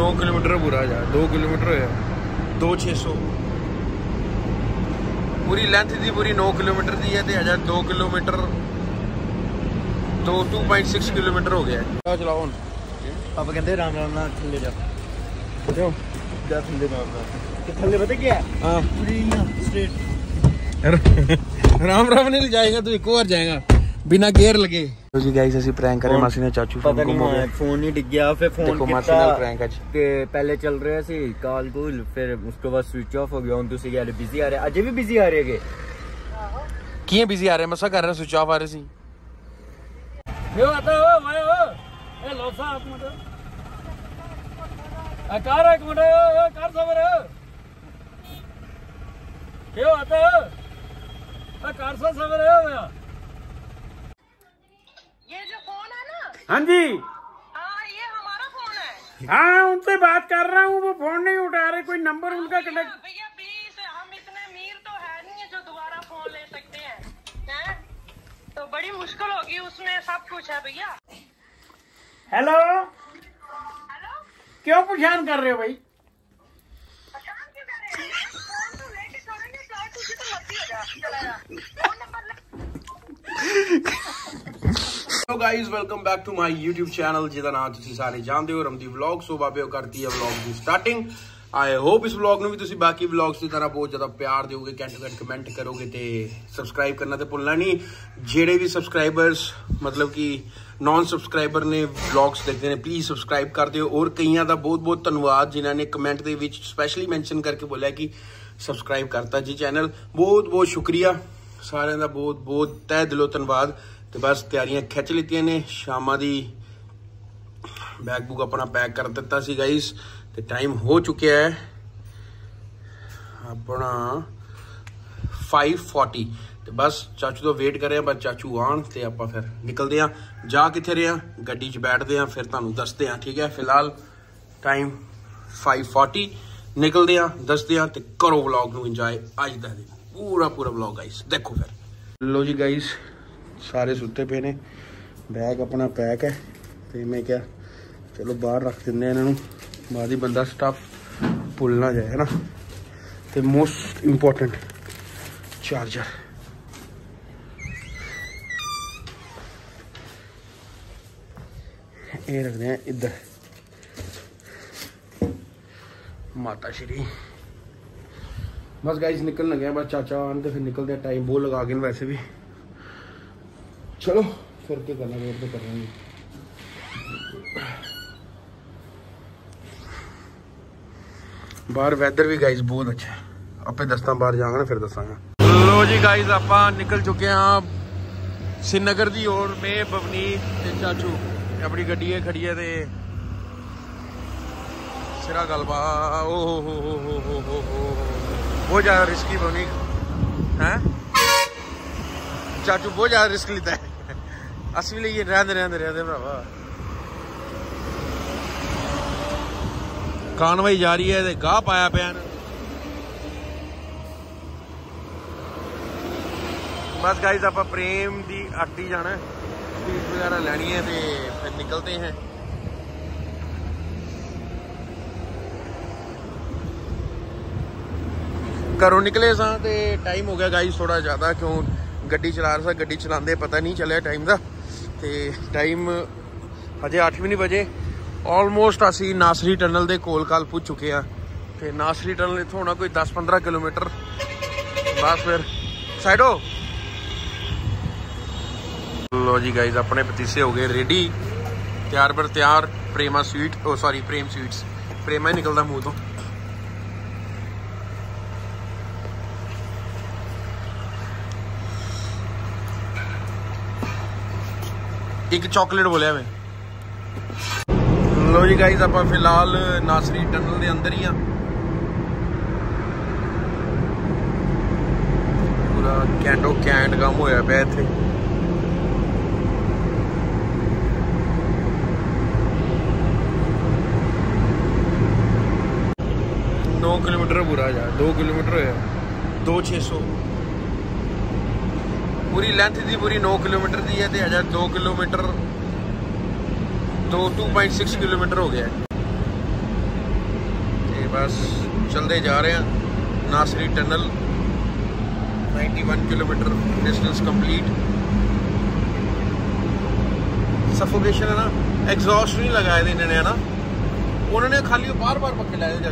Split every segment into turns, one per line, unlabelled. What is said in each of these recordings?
नौ kilometre बुरा जा दो किलोमीटर है दो छे सौ पूरी लेंथ दी पूरी नौ किलोमीटर दी है हज़ार दो किलोमीटर दो टू
पॉइंट सिक्स किलोमीटर हो गया है चलाओ
हूँ
पापा कहते राम राम ना थल्ले जा थल्ले थल्ले
पता
क्या स्ट्रेट
राम राम नहीं जाएगा तो एक और जाएगा बिना गेयर लगे तो जी गाइस ਅਸੀਂ ਪ੍ਰੈਂਕ ਕਰੇ ਮਾਸੀ ਨੇ ਚਾਚੂ
ਪਤਾ ਨਹੀਂ ਮੈਂ ਫੋਨ ਹੀ ਡਿੱਗ ਗਿਆ ਫਿਰ ਫੋਨ
ਦੇਖੋ ਮਾਸੀ ਨਾਲ ਪ੍ਰੈਂਕ ਅੱਜ
ਕਿ ਪਹਿਲੇ ਚੱਲ ਰਿਹਾ ਸੀ ਕਾਲ ਕੂਲ ਫਿਰ ਉਸ ਤੋਂ ਬਾਅਦ ਸਵਿਚ ਆਫ ਹੋ ਗਿਆ ਹੁਣ ਤੁਸੀਂ ਕਹਿੰਦੇ ਬਿਜ਼ੀ ਆ ਰਿਹਾ ਅਜੇ ਵੀ ਬਿਜ਼ੀ ਆ ਰਹੇ ਹੈਗੇ
ਕਿਵੇਂ ਬਿਜ਼ੀ ਆ ਰਹੇ ਮਸਾ ਕਰ ਰਹੇ ਸੁਚ ਆਫ ਆ ਰਹੇ ਸੀ
ਕਿਉਂ ਆਤਾ ਓ ਮੈਂ ਓ ਇਹ ਲੋਸਾ ਇੱਕ ਮਿੰਟ ਆ ਕਰ ਇੱਕ ਮਿੰਟ ਓ ਕਰ ਸਬਰ ਕਿਉਂ ਆਤਾ ਆ ਕਰ ਸਾ ਸਬਰ ਹੋਇਆ
ये जो फ़ोन है ना।
हाँ जी।
हाँ ये हमारा फ़ोन है।
हाँ उनसे बात कर रहा हूँ वो फ़ोन नहीं उठा रहे कोई नंबर उनका कनेक्ट
भैया प्लीज़ हम इतने अमीर तो है नहीं है जो दोबारा फ़ोन ले सकते हैं। हैं? तो बड़ी मुश्किल होगी उसमें सब कुछ है भैया।
हेलो?
हेलो?
क्यों परेशान कर रहे हो भाई?
परेशान क्यों कर रहे हैं? फ़ोन तो
hello guys welcome back to my YouTube channel ਜਿਹਦਾ ਨਾਮ ਤੁਸੀਂ ਸਾਰੇ ਜਾਣਦੇ ਹੋ, ਰਮਦੀ ਵਲੌਗ ਸੋ ਬਾਬੇ, ਉਹ ਕਰਤੀ ਹੈ ਵਲੌਗ ਦੀ ਸਟਾਰਟਿੰਗ ਆਈ ਹੋਪ ਇਸ ਵਲੌਗ ਨੂੰ ਵੀ ਤੁਸੀਂ ਬਾਕੀ ਵਲੌਗਸ ਦੀ ਤਰ੍ਹਾਂ ਬਹੁਤ ਜ਼ਿਆਦਾ ਪਿਆਰ ਦਿਓਗੇ, ਘੰਟੇ ਘੰਟੇ ਕਮੈਂਟ ਕਰੋਗੇ ਤੇ ਸਬਸਕ੍ਰਾਈਬ ਕਰਨਾ ਤੇ ਭੁੱਲਣਾ ਨਹੀਂ। ਜਿਹੜੇ ਵੀ ਸਬਸਕ੍ਰਾਈਬਰਸ ਮਤਲਬ ਕਿ ਨਾਨ ਸਬਸਕ੍ਰਾਈਬਰ ਨੇ ਵਲੌਗਸ ਦੇਖਦੇ ਨੇ ਪਲੀਜ਼ ਸਬਸਕ੍ਰਾਈਬ ਕਰ ਦਿਓ। ਔਰ ਕਈਆਂ ਦਾ ਬਹੁਤ ਬਹੁਤ ਧੰਨਵਾਦ, ਜਿਨ੍ਹਾਂ ਨੇ ਕਮੈਂਟ ਦੇ ਵਿੱਚ ਸਪੈਸ਼ਲੀ ਮੈਂਸ਼ਨ ਕਰਕੇ ਬੋਲਿਆ ਕਿ ਸਬਸਕ੍ਰਾਈਬ ਕਰਤਾ ਜੀ ਚੈਨਲ ਬਹੁਤ ਬਹੁਤ ਸ਼ੁਕਰੀਆ। ਸਾਰਿਆਂ ਦਾ ਬਹੁਤ ਬਹੁਤ ਤਹਿ ਦਿਲੋਂ ਧੰਨਵਾਦ। ਤੇ ਬਸ ਤਿਆਰੀਆਂ ਖਿੱਚ ਲਿੱਤੀਆਂ ਨੇ ਸ਼ਾਮਾਂ ਦੀ ਬੈਗ ਬੁੱਕ ਆਪਣਾ ਪੈਕ ਕਰ ਦਿੱਤਾ ਸੀ ਗਾਇਸ ਤੇ ਟਾਈਮ ਹੋ ਚੁੱਕਿਆ ਹੈ ਆਪਣਾ 5:40 ਤੇ ਬਸ ਚਾਚੂ ਤੋਂ ਵੇਟ ਕਰ ਰਹੇ ਆ ਬਸ ਚਾਚੂ ਆਣ ਤੇ ਆਪਾਂ ਫਿਰ ਨਿਕਲਦੇ ਆ ਜਾ ਕਿੱਥੇ ਰਹੇ ਆ ਗੱਡੀ 'ਚ ਬੈਠਦੇ ਆ ਫਿਰ ਤੁਹਾਨੂੰ ਦੱਸਦੇ ਆ ਠੀਕ ਹੈ ਫਿਲਹਾਲ ਟਾਈਮ 5:40 ਨਿਕਲਦੇ ਆ ਦੱਸਦੇ ਆ ਤੇ ਕਰੋ ਵਲੌਗ ਨੂੰ ਇੰਜੋਏ ਅੱਜ ਦਾ ਦਿਨ ਪੂਰਾ ਪੂਰਾ ਵਲੌਗ ਗਾਇਸ ਦੇਖੋ ਫਿਰ ਲੋ ਜੀ ਗਾਇਸ ਸਾਰੇ ਸੁੱਤੇ ਪਏ ਨੇ। ਬੈਗ ਆਪਣਾ ਪੈਕ ਹੈ ਤੇ ਮੈਂ ਕਿਹਾ, ਚਲੋ ਬਾਹਰ ਰੱਖ ਦਿੰਦੇ ਆ ਇਹਨਾਂ ਨੂੰ। ਬਾਅਦ ਹੀ ਬੰਦਾ ਸਟਾਫ ਭੁੱਲ ਨਾ ਜਾਏ ਹੈ ਨਾ ਤੇ ਮੋਸਟ ਇੰਪੋਰਟੈਂਟ ਚਾਰਜਰ ਇਹ ਰੱਖਦੇ ਆ ਇੱਧਰ। ਮਾਤਾ ਸ਼੍ਰੀ। ਬਸ ਗਾइस ਨਿਕਲਣ ਲੱਗਿਆ ਬਸ ਚਾਚਾ ਆਣ ਤੇ ਫਿਰ ਨਿਕਲਦੇ ਆ ਟਾਈਮ ਬਹੁਤ ਲਗਾ ਕੇ ਵੈਸੇ ਵੀ। ਚਲੋ ਫਿਰ ਕੀ ਕਰਨਾ ਵੇਟ ਤੇ ਕਰਾਂਗੇ ਬਾਹਰ ਵੈਦਰ ਵੀ ਗਾਇਸ ਬਹੁਤ ਅੱਛਾ ਹੈ ਆਪੇ ਦੱਸਦਾ ਬਾਹਰ ਜਾਵਾਂਗਾ ਨਾ ਫਿਰ ਦੱਸਾਂਗਾ ਲੋ ਜੀ ਗਾਇਸ ਆਪਾਂ ਨਿਕਲ ਚੁੱਕੇ ਹਾਂ ਸਿੰਨਗਰ ਦੀ ਔਰ ਮੈਂ ਬਵਨੀਤ ਤੇ ਚਾਚੂ ਇਹ ਆਪਣੀ ਗੱਡੀ ਹੈ ਖੜੀ ਹੈ ਤੇ ਸਿਰਾ ਗਲਬਾ ਓ ਹੋ ਹੋ ਹੋ ਹੋ ਹੋ ਹੋ ਹੋ ਬਹੁਤ ਜ਼ਿਆਦਾ ਰਿਸਕੀ ਬਵਨੀਤ ਹੈ ਚਾਚੂ ਬਹੁਤ ਜ਼ਿਆਦਾ ਰਿਸਕ ਲਿੱਤਾ ਹੈ ਅਸੀਂ ਵੀ ਲਈਏ, ਰਹਿੰਦੇ ਰਹਿੰਦੇ ਰਹਿੰਦੇ ਭਰਾਵਾ। ਕਾਨਵਾਈ ਜਾ ਹੈ ਤੇ ਗਾਹ ਪਾਇਆ ਪਿਆ ਬਸ ਗਾਇਸ ਆਪਾਂ ਪ੍ਰੇਮ ਦੀ ਆਟੀ ਜਾਣਾ ਸਵੀਟ ਵਗੈਰਾ ਲੈਣੀ ਹੈ ਤੇ ਫਿਰ ਨਿਕਲਦੇ ਹਾਂ। ਘਰੋਂ ਨਿਕਲੇ ਸਾਂ ਤੇ ਟਾਈਮ ਹੋ ਗਿਆ ਗਾਇਸ ਥੋੜਾ ਜ਼ਿਆਦਾ, ਕਿਉਂ ਗੱਡੀ ਚਲਾ ਰਿਹਾ ਸਾਂ, ਗੱਡੀ ਚਲਾਉਂਦੇ ਪਤਾ ਨਹੀਂ ਚੱਲਿਆ ਟਾਈਮ ਦਾ। ਤੇ ਟਾਈਮ ਹਜੇ 8 ਵੀ ਨਹੀਂ ਵਜੇ। ਆਲਮੋਸਟ ਅਸੀਂ ਨਾਸਰੀ ਟਨਲ ਦੇ ਕੋਲ ਕਾਲ ਪੁੱਜ ਚੁੱਕੇ ਆ ਤੇ ਨਾਸਰੀ ਟਨਲ ਇੱਥੋਂ ਹੋਣਾ ਕੋਈ 10-15 ਕਿਲੋਮੀਟਰ। ਬਸ ਫਿਰ। ਸਾਈਡੋ। ਲੋ ਜੀ ਗਾਇਜ਼ ਆਪਣੇ ਪਤੀਸੇ ਹੋ ਗਏ ਰੈਡੀ ਤਿਆਰ ਬਰ ਤਿਆਰ। ਪ੍ਰੇਮਾ ਸਵੀਟ ਉਹ ਸੌਰੀ ਪ੍ਰੇਮ ਸਵੀਟਸ ਪ੍ਰੇਮਾ ਹੀ ਨਿਕਲਦਾ ਮੂੰਹ ਤੋਂ। ਇੱਕ ਚਾਕਲੇਟ ਬੋਲਿਆ ਮੈਂ ਲੋ ਜੀ ਗਾਇਜ਼ ਆਪਾਂ ਫਿਲਹਾਲ ਨਾਸਰੀ ਟਨਲ ਦੇ ਅੰਦਰ ਹੀ ਆ ਪੂਰਾ ਕੈਂਡੋ ਕੈਂਡ ਕੰਮ ਹੋਇਆ ਪਿਆ ਇੱਥੇ ਨੌ ਕਿਲੋਮੀਟਰ ਪੂਰਾ ਜਾ 2 ਕਿਲੋਮੀਟਰ ਹੋਇਆ 2600 ਪੂਰੀ ਲੈਂਥ ਦੀ ਪੂਰੀ 9 ਕਿਲੋਮੀਟਰ ਦੀ ਹੈ ਤੇ ਹਜੇ 2 ਕਿਲੋਮੀਟਰ 2 2.6 ਕਿਲੋਮੀਟਰ ਹੋ ਗਿਆ ਹੈ ਬਸ ਚਲਦੇ ਜਾ ਰਹੇ ਹਾਂ Nashri tunnel 91 kilometre distance complete suffocation ਹੈ ਨਾ ਐਗਜ਼ੌਸਟ ਨਹੀਂ ਲਗਾਏ ਦੇ ਇਹਨਾਂ ਨੇ ਨਾ ਉਹਨਾਂ ਨੇ ਖਾਲੀ ਉਹ ਬਾਰ-ਬਾਰ ਪੱਖੇ ਲਾਏ ਦੇ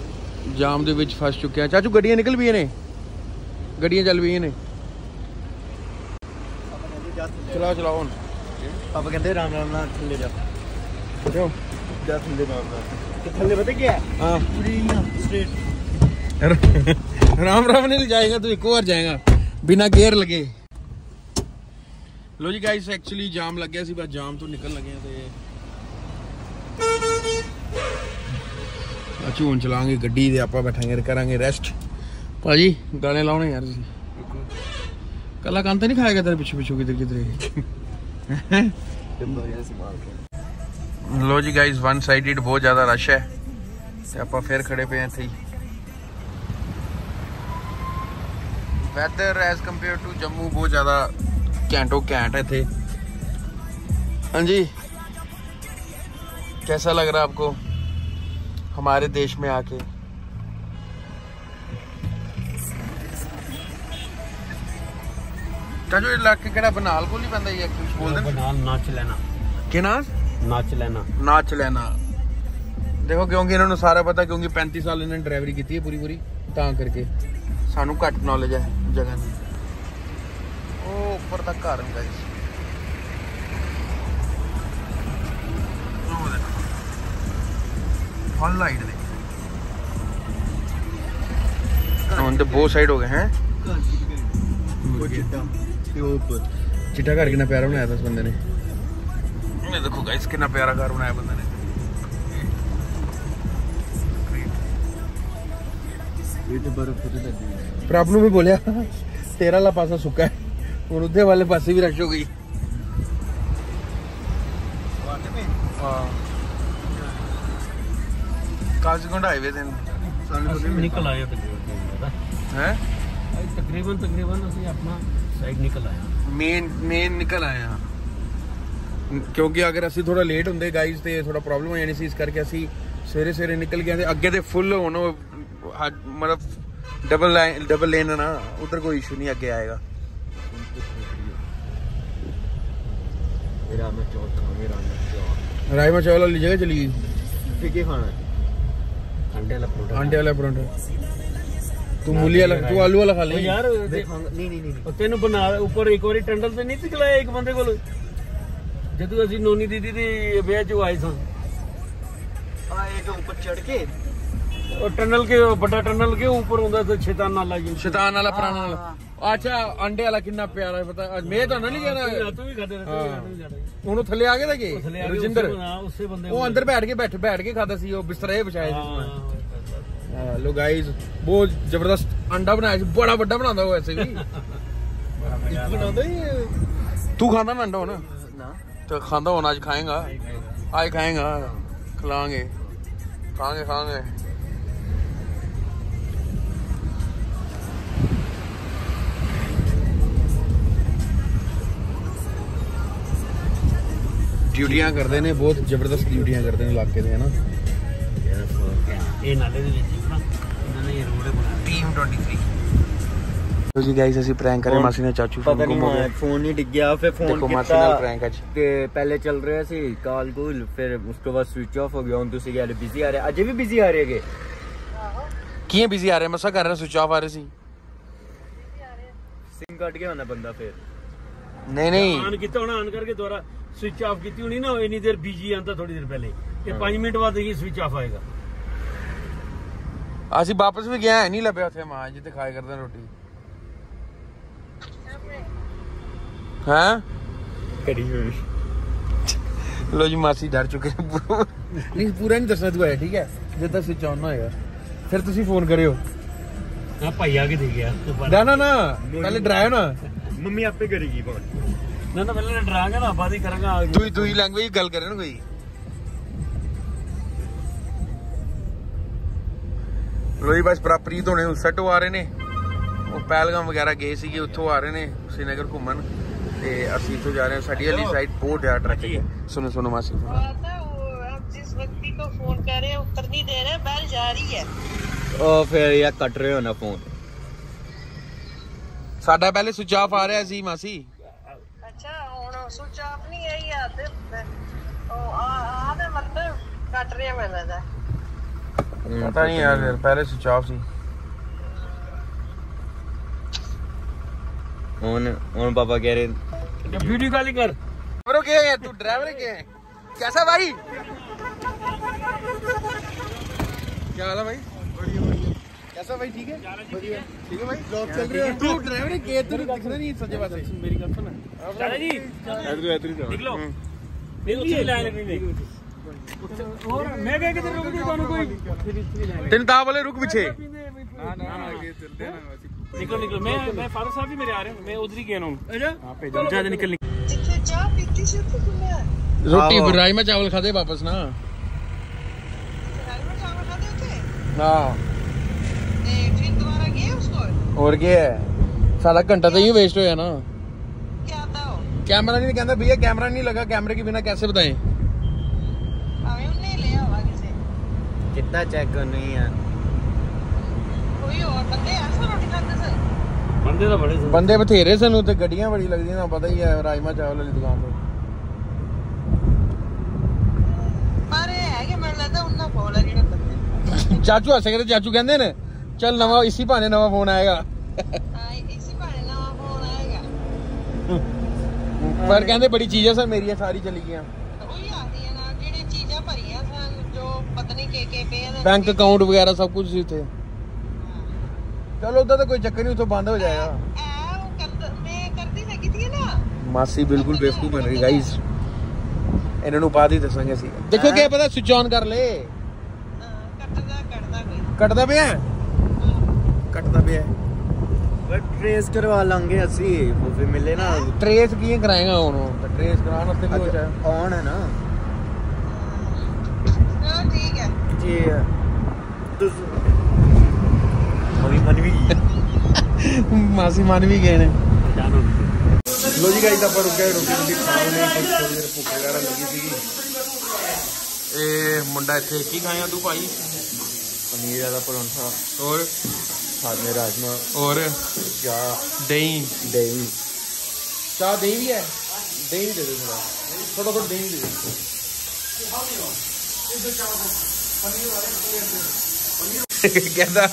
जाम के
फस
चुके हैं। चाचू गड्डिया निकल भी ने गड्डिया चल
भी
ने चला चला
राम राम नहीं जाएगा तू एक और जाएगा। बिना गेयर लगे। लो जी गाइस एक्चुअली जाम लग गया जाम तो निकल लगे ਅਚੂ ਹੁਣ ਚਲਾਵਾਂਗੇ ਗੱਡੀ ਤੇ ਆਪਾਂ ਬੈਠਾਂਗੇ ਕਰਾਂਗੇ ਰੈਸਟ ਭਾਜੀ ਗਾਣੇ ਲਾਉਣੇ ਯਾਰ ਤੁਸੀਂ ਕੱਲਾ ਕੰਨ ਤੇ ਨਹੀਂ ਖਾਏਗਾ ਤੇਰੇ ਪਿੱਛੇ ਪਿੱਛੇ ਕਿਧਰ ਕਿਧਰ ਲੋ ਜੀ ਗਾਇਸ ਵਨ ਸਾਈਡਡ ਬਹੁਤ ਜ਼ਿਆਦਾ ਰਸ਼ ਹੈ ਤੇ ਆਪਾਂ ਫੇਰ ਖੜੇ ਪਏ ਆ ਇੱਥੇ ਹੀ weather as compare to Jammu बहुत ज़्यादा कैंटो कैंट है थे हाँ जी कैसा लग रहा है आपको हमारे देश में आके ਚਾਚੋ ਇਹ ਇਲਾਕੇ ਕਿਹੜਾ ਬਨਾਲ ਕੋਲ ਹੀ ਪੈਂਦਾ ਹੀ ਹੈ ਕੁਝ ਬੋਲਦੇ ਨੇ
नाल नाच लेना
ਕਿ ਨਾ
नाच लेना
ਨਾਚ ਲੈਣਾ ਦੇਖੋ ਕਿਉਂਕਿ ਇਹਨਾਂ ਨੂੰ ਸਾਰਾ ਪਤਾ ਕਿਉਂਕਿ 35 ਸਾਲ ਇਹਨਾਂ ਨੇ ਡਰਾਈਵਰੀ ਕੀਤੀ ਹੈ ਪੂਰੀ ਪੂਰੀ ਤਾਂ ਕਰਕੇ ਸਾਨੂੰ ਘੱਟ ਨੌਲੇਜ ਹੈ ਜਗ੍ਹਾ ਦੀ ਉਹ ਉੱਪਰ ਤੱਕ ਘਰ ਹੁੰਦਾ ਜੀ ਫਨ ਲਾਈਟ ਦੇ ਹੁਣ ਤੇ ਬਹੁਤ ਸਾਈਡ ਹੋ ਗਏ ਹੈ
ਉਹ ਚਿੱਟਾ ਤੇ ਉਹ ਉੱਪਰ
ਚਿੱਟਾ ਘਰ ਕਿੰਨਾ ਪਿਆਰਾ ਬਣਾਇਆ ਤਾ ਇਸ ਬੰਦੇ ਨੇ ਇਹ ਦੇਖੋ ਗਾਇਸ ਕਿੰਨਾ ਪਿਆਰਾ ਘਰ ਬਣਾਇਆ ਬੰਦੇ ਨੇ
ਇਹ ਤੇ ਬਰਫ਼ ਤੇ ਲੱਗੀ ਹੈ
ਪ੍ਰਭ ਨੂੰ ਵੀ ਬੋਲਿਆ ਤੇਰਾ ਵਾਲਾ ਪਾਸਾ ਸੁੱਕਾ ਹੈ ਹੁਣ ਉੱਧੇ ਵਾਲੇ ਪਾਸੇ ਵੀ ਰਸ਼ ਹੋ ਗਈ ਹਾਂ ਕਾਜ਼ਗੁੰਡ ਹਾਈਵੇ ਤੇ
ਸਾਨੂੰ ਪਤਾ ਨਹੀਂ
निकल आए तकरीबन
ਹੈ
तकरीबन तकरीबन ਅਸੀਂ ਆਪਣਾ ਸਾਈਡ ਨਿਕਲ ਆਏ
ਮੇਨ ਮੇਨ ਨਿਕਲ ਆਏ ਹਾਂ ਕਿਉਂਕਿ ਅਗਰ ਅਸੀਂ ਥੋੜਾ ਲੇਟ ਹੁੰਦੇ ਗਾਈਜ਼ ਤੇ ਥੋੜਾ ਪ੍ਰੋਬਲਮ ਹੋ ਜਾਣੀ ਸੀ ਇਸ ਕਰਕੇ ਅਸੀਂ ਸਵੇਰੇ ਸਵੇਰੇ ਨਿਕਲ ਗਏ ਤੇ ਅੱਗੇ ਤੇ ਫੁੱਲ ਹੁਣ ਉਹ ਹ- ਮਤਲਬ ਡਬਲ ਲਾਈਨ ਡਬਲ ਲੇਨ ਨਾ ਉਧਰ ਕੋਈ ਇਸ਼ੂ ਨਹੀਂ ਅੱਗੇ ਆਏਗਾ
ਮੇਰਾ ਮੈਂ ਚੌਥ ਖਾਂਗੇ ਰਾਮ ਚੌਥ
ਰਾਜਮਾ ਚਾਵਲ अंडे वाला तू मूली वाला तू आलू
वाला
खा
ले।
यार नहीं नहीं नहीं
तेन बना ऊपर एक बार टंडल से नहीं सिखलाया एक बंदे को? जदू असि नोनी दीदी दी ब्याह हाँ, जो आए सन
आए तो ऊपर चढ़ के। और
टनल के बड़ा टनल के ऊपर होता तो शैतान नाला शैतान नाला
पुराना हाँ, नाला। हाँ। ਅੱਛਾ ਅੰਡੇ ਵਾਲਾ ਕਿੰਨਾ ਪਿਆਰਾ ਪਤਾ ਮੈਂ ਤਾਂ ਨਹੀਂ ਜਾਣਾ।
ਤੂੰ ਵੀ ਖਾਦੇ
ਉਹਨੂੰ ਥੱਲੇ ਆ ਗਿਆ ਤਾਂ ਕੀ? ਰਜਿੰਦਰ। ਉਹ ਅੰਦਰ ਬੈਠ ਕੇ ਬੈਠ ਬੈਠ ਕੇ ਖਾਦਾ ਸੀ ਉਹ ਬਿਸਤਰੇ ਵਿਛਾਏ ਸੀ ਲੋ ਗਾਇਜ਼ ਬਹੁਤ ਜ਼ਬਰਦਸਤ ਅੰਡਾ ਬਣਾਇਆ ਸੀ ਬੜਾ ਵੱਡਾ ਬਣਾਉਂਦਾ ਉਹ ਐਸੇ ਵੀ। ਤੂੰ ਖਾਂਦਾ ਮੈਂ ਅੰਡਾ ਹੁਣ?
ਨਾ।
ਤੇ ਖਾਂਦਾ ਹੁਣ ਅੱਜ ਖਾਏਗਾ। ਅੱਜ ਖਾਏਗਾ। ਖਲਾਂਗੇ ਖਾਂਗੇ ਖਾਂਗੇ ਡਿਊਟੀਆਂ ਕਰਦੇ ਨੇ ਬਹੁਤ ਜ਼ਬਰਦਸਤ ਡਿਊਟੀਆਂ ਕਰਦੇ ਨੇ ਇਲਾਕੇ ਦੇ ਹਨਾ
ਇਹ ਨਾਲੇ ਦੇ ਵਿੱਚ ਹੀ ਨਾ ਇਹਨਾਂ ਨੇ ਇਹ ਰੋਡ ਬਣਾਇਆ
ਟੀਮ 23 ਲੋ ਜੀ ਗਾਇਸ ਅਸੀਂ ਪ੍ਰੈਂਕ ਕਰੇ ਮਾਸੀ ਨੇ ਚਾਚੂ
ਪਤਾ
ਫੋਨ
ਨਹੀਂ
ਗੁੰਮ ਹੋ
ਹਾਂ
ਗਿਆ
ਫੋਨ ਨਹੀਂ ਡਿੱਗਿਆ ਫਿਰ ਫੋਨ
ਦੇਖੋ ਮਾਸੀ ਨਾਲ
ਕੀਤਾ
ਪ੍ਰੈਂਕ ਅੱਜ
ਕਿ ਪਹਿਲੇ ਚੱਲ ਰਿਹਾ ਸੀ ਕਾਲ ਕੂਲ ਫਿਰ ਉਸ ਤੋਂ ਬਾਅਦ ਸਵਿਚ ਆਫ ਹੋ ਗਿਆ ਹੁਣ ਤੁਸੀਂ ਕਹਿੰਦੇ ਬਿਜ਼ੀ ਆ ਰਿਹਾ ਅਜੇ ਵੀ ਬਿਜ਼ੀ ਆ ਰਹੇ ਹੈਗੇ
ਕੀ ਬਿਜ਼ੀ ਆ ਰਹੇ ਮਸਾ ਕਰ ਰਹੇ ਸੁਚ ਆਫ ਆ ਰਹੇ ਸੀ
ਸਿਮ ਕੱਟ ਗਿਆ ਹੋਣਾ ਬੰਦਾ ਫਿਰ
ਨਹੀਂ ਨਹੀਂ
ਆਨ ਕੀਤਾ ਹੁਣ ਆਨ ਕਰਕੇ ਦੁਬਾਰਾ ਸਵਿਚ ਆਫ ਕੀਤੀ ਹੋਣੀ ਨਾ ਇੰਨੀ ਦੇਰ ਬੀਜੀ ਆਂਦਾ ਥੋੜੀ ਦੇਰ ਪਹਿਲੇ। ਇਹ 5 ਮਿੰਟ ਬਾਅਦ ਹੀ ਸਵਿਚ ਆਫ ਆਏਗਾ।
ਅਸੀਂ ਵਾਪਸ ਵੀ ਗਿਆ ਨਹੀਂ ਲੱਭਿਆ ਉੱਥੇ ਮਾਂ ਜਿੱਥੇ ਖਾਏ ਕਰਦੇ ਨੇ ਰੋਟੀ। ਹਾਂ?
ਕਰੀ ਹੋਈ।
ਲੋ ਜੀ ਮਾਸੀ ਡਰ ਚੁੱਕੇ ਨੇ ਪੂਰਾ। ਨਹੀਂ ਪੂਰਾ ਨਹੀਂ ਦੱਸਣਾ ਤੂੰ ਆਇਆ ਠੀਕ ਹੈ? ਜਦ ਤੱਕ ਸਵਿਚ ਆਨ ਨਾ ਹੋਏਗਾ। ਫਿਰ ਤੁਸੀਂ ਫੋਨ ਕਰਿਓ।
ਆ ਭਾਈ ਆ ਕੇ ਦੇ ਗਿਆ
ਨਾ ਨਾ। ਨਾ ਪਹਿਲੇ ਡਰਾਇਆ ਨਾ।
ਮੰਮੀ ਆਪੇ ਕਰੇਗੀ ਫੋਨ
ਨਾ ਨਾ ਪਹਿਲਾਂ ਡਰਾਂਗਾ ਨਾ ਬਾਅਦ ਹੀ ਕਰਾਂਗਾ ਆ
ਤੂੰ ਤੂੰ ਲੈਂਗੁਏਜ ਗੱਲ ਕਰੇ ਨਾ ਕੋਈ ਲੋਈ ਬਸ ਪ੍ਰਾਪਰੀਤ ਹੋਣੇ ਉਸਟੋ ਆ ਰਹੇ ਨੇ ਉਹ ਪਹਿਲਗਾਮ ਵਗੈਰਾ ਗਏ ਸੀਗੇ ਉੱਥੋਂ ਆ ਰਹੇ ਨੇ ਸ਼੍ਰੀਨਗਰ ਘੁੰਮਣ ਤੇ ਅਸੀਂ ਇੱਥੋਂ ਜਾ ਰਹੇ ਹਾਂ ਸਾਡੀ ਵਾਲੀ ਸਾਈਡ ਬਹੁਤ ਜ਼ਿਆਦਾ ਟ੍ਰੈਫਿਕ ਹੈ ਸੁਣੋ ਸੁਣੋ ਮਾਸੀ
बात है वो आप जिस व्यक्ति को फोन कर रहे हैं उत्तर नहीं दे रहे बैल जा रही है
ਉਹ ਫਿਰ ਯਾ ਕੱਟ ਰਹੇ ਹੋ ਨਾ ਫੋਨ
ਸਾਡਾ ਪਹਿਲੇ ਸੁਚ ਆਫ ਆ ਰਿਹਾ ਸੀ ਮਾਸੀ
अच्छा ਹੁਣ स्विच ऑफ नहीं है या ते ओ आ आ दे मतलब ਕੱਟ ਰਿਹਾ ਮੈਨੂੰ ਲੱਗਦਾ
ਪਤਾ ਨਹੀਂ ਯਾਰ ਫਿਰ ਪਹਿਲੇ ਸੁਚ ਆਫ ਸੀ
ਹੁਣ ਹੁਣ ਪਾਪਾ ਕਹਿ ਰਹੇ
वीडियो कॉल ही कर
ब्रो क्या है तू ड्राइवर क्या है कैसा भाई क्या हाल है भाई ऐसा भाई ठीक है? ठीक है। भाई चल है? तू ड्राइवर तो, तो। हम्म। के तो दिख रहा नहीं
मेरी सुन जी इधर इधर मेरे और मैं किधर रुक कोई।
तीन ता वाले रुक पीछे।
ना ना चलते हैं। ना हाँ। मैं मैं फादर साहब भी मेरे आ रहे हैं। मैं उधर ही गया हूँ। जा। निकल
निकल।
रोटी चावल खाते वापस ना। और क्या है सारा घंटा तो यूं वेस्ट होया ना
ਕੀ ਆਤਾ ਹੋ
कैमरा नहीं कहता भैया कैमरा नहीं लगा कैमरे के बिना कैसे बताएं
ਭਾਵੇਂ ਉਹਨੇ ਲਿਆ ਹੋਵਾ ਕਿਸੇ
ਕਿੰਨਾ ਚੈੱਕ ਕਰਨੀ ਆ
ਕੋਈ ਹੋਰ ਬੰਦੇ ਐਸਾ ਰੋਟੀ ਖਾਂਦੇ ਸਨ
बंदे तो बड़े
ਬੰਦੇ ਬਥੇਰੇ ਸਨ ਉੱਤੇ ਗੱਡੀਆਂ ਬੜੀ ਲੱਗਦੀਆਂ ਨਾ ਪਤਾ ਹੀ ਹੈ ਰਾਜਮਾ ਚਾਵਲ ਵਾਲੀ ਦੁਕਾਨ ਤੋਂ
ਪਰ ਇਹ ਹੈ ਕਿ ਮੈਨੂੰ ਲੱਗਦਾ ਉਹਨਾਂ ਕੋਲ ਹੈ ਜਿਹੜਾ ਬੰਦੇ
ਚਾਚੂ ਹੱਸ ਕੇ ਤੇ ਚਾਚੂ ਕਹਿੰਦੇ ਨੇ चल
नवा इसी बहाने नवा फोन आएगा
ਪਰ ਕਹਿੰਦੇ ਬੜੀ ਚੀਜ਼ਾਂ ਸਰ ਮੇਰੀਆਂ ਸਾਰੀ ਚਲੀ ਗਈਆਂ। ਬੈਂਕ ਅਕਾਊਂਟ ਵਗੈਰਾ ਸਭ ਕੁਝ ਸੀ ਉੱਥੇ। ਚਲੋ ਉਦਾਂ ਤਾਂ ਕੋਈ ਚੱਕਰ ਨਹੀਂ ਉੱਥੋਂ ਬੰਦ ਹੋ ਜਾਏਗਾ। ਮਾਸੀ ਬਿਲਕੁਲ ਬੇਵਕੂਫ ਬਣ ਰਹੀ ਗਾਈਸ ਇਹਨਾਂ ਨੂੰ ਬਾਅਦ ਦੱਸਾਂਗੇ ਅਸੀਂ। ਦੇਖੋ ਕੀ ਪਤਾ ਸਵਿਚ ਆਨ ਕਰ ਲੇ।
ਕੱਟਦਾ ਕੱਟਦਾ
ਕੱਟਦਾ ਪਿਆ? ਕੱਟਦਾ ਪਿਆ
ਪਰ ਟ੍ਰੇਸ ਕਰਵਾ ਲਾਂਗੇ ਅਸੀਂ ਉਹ ਫਿਰ ਮਿਲੇ ਨਾ
ਟ੍ਰੇਸ ਕੀ ਕਰਾਏਗਾ ਹੁਣ ਟ੍ਰੇਸ ਕਰਾਉਣ ਵਾਸਤੇ ਵੀ ਹੋ ਜਾਏ
ਔਨ ਹੈ ਨਾ
ਹਾਂ ਠੀਕ ਹੈ
ਜੀ ਤੁਸੀਂ ਮਨੀ ਮਨੀ ਵੀ
ਮਾਸੀ ਮਨ ਵੀ ਗਏ ਨੇ
जानो
ਲੋ ਜੀ ਗਾਈਸ ਆਪਾਂ ਰੁਕ ਗਏ ਰੋਟੀ ਰੋਟੀ ਖਾਣ ਲਈ ਕੁਝ ਥੋੜੀ ਦੇਰ ਭੁੱਖ ਵਗੈਰਾ ਲੱਗੀ ਸੀਗੀ ਇਹ ਮੁੰਡਾ ਇੱਥੇ ਕੀ ਖਾਇਆ ਤੂੰ ਭਾਈ
ਪਨੀਰ ਵਾਲਾ ਪਰੌਂਠਾ
ਹੋਰ
ਸਾਥ में राजमा
ਹੋਰ
ਚਾਹ
ਦਹੀਂ
ਦਹੀਂ
ਚਾਹ ਦਹੀਂ ਵੀ ਹੈ ਦਹੀਂ ਵੀ ਦੇ ਦੇ ਥੋੜਾ ਥੋੜਾ ਥੋੜਾ ਦਹੀਂ ਦੇ ਦੇ ਕਹਿੰਦਾ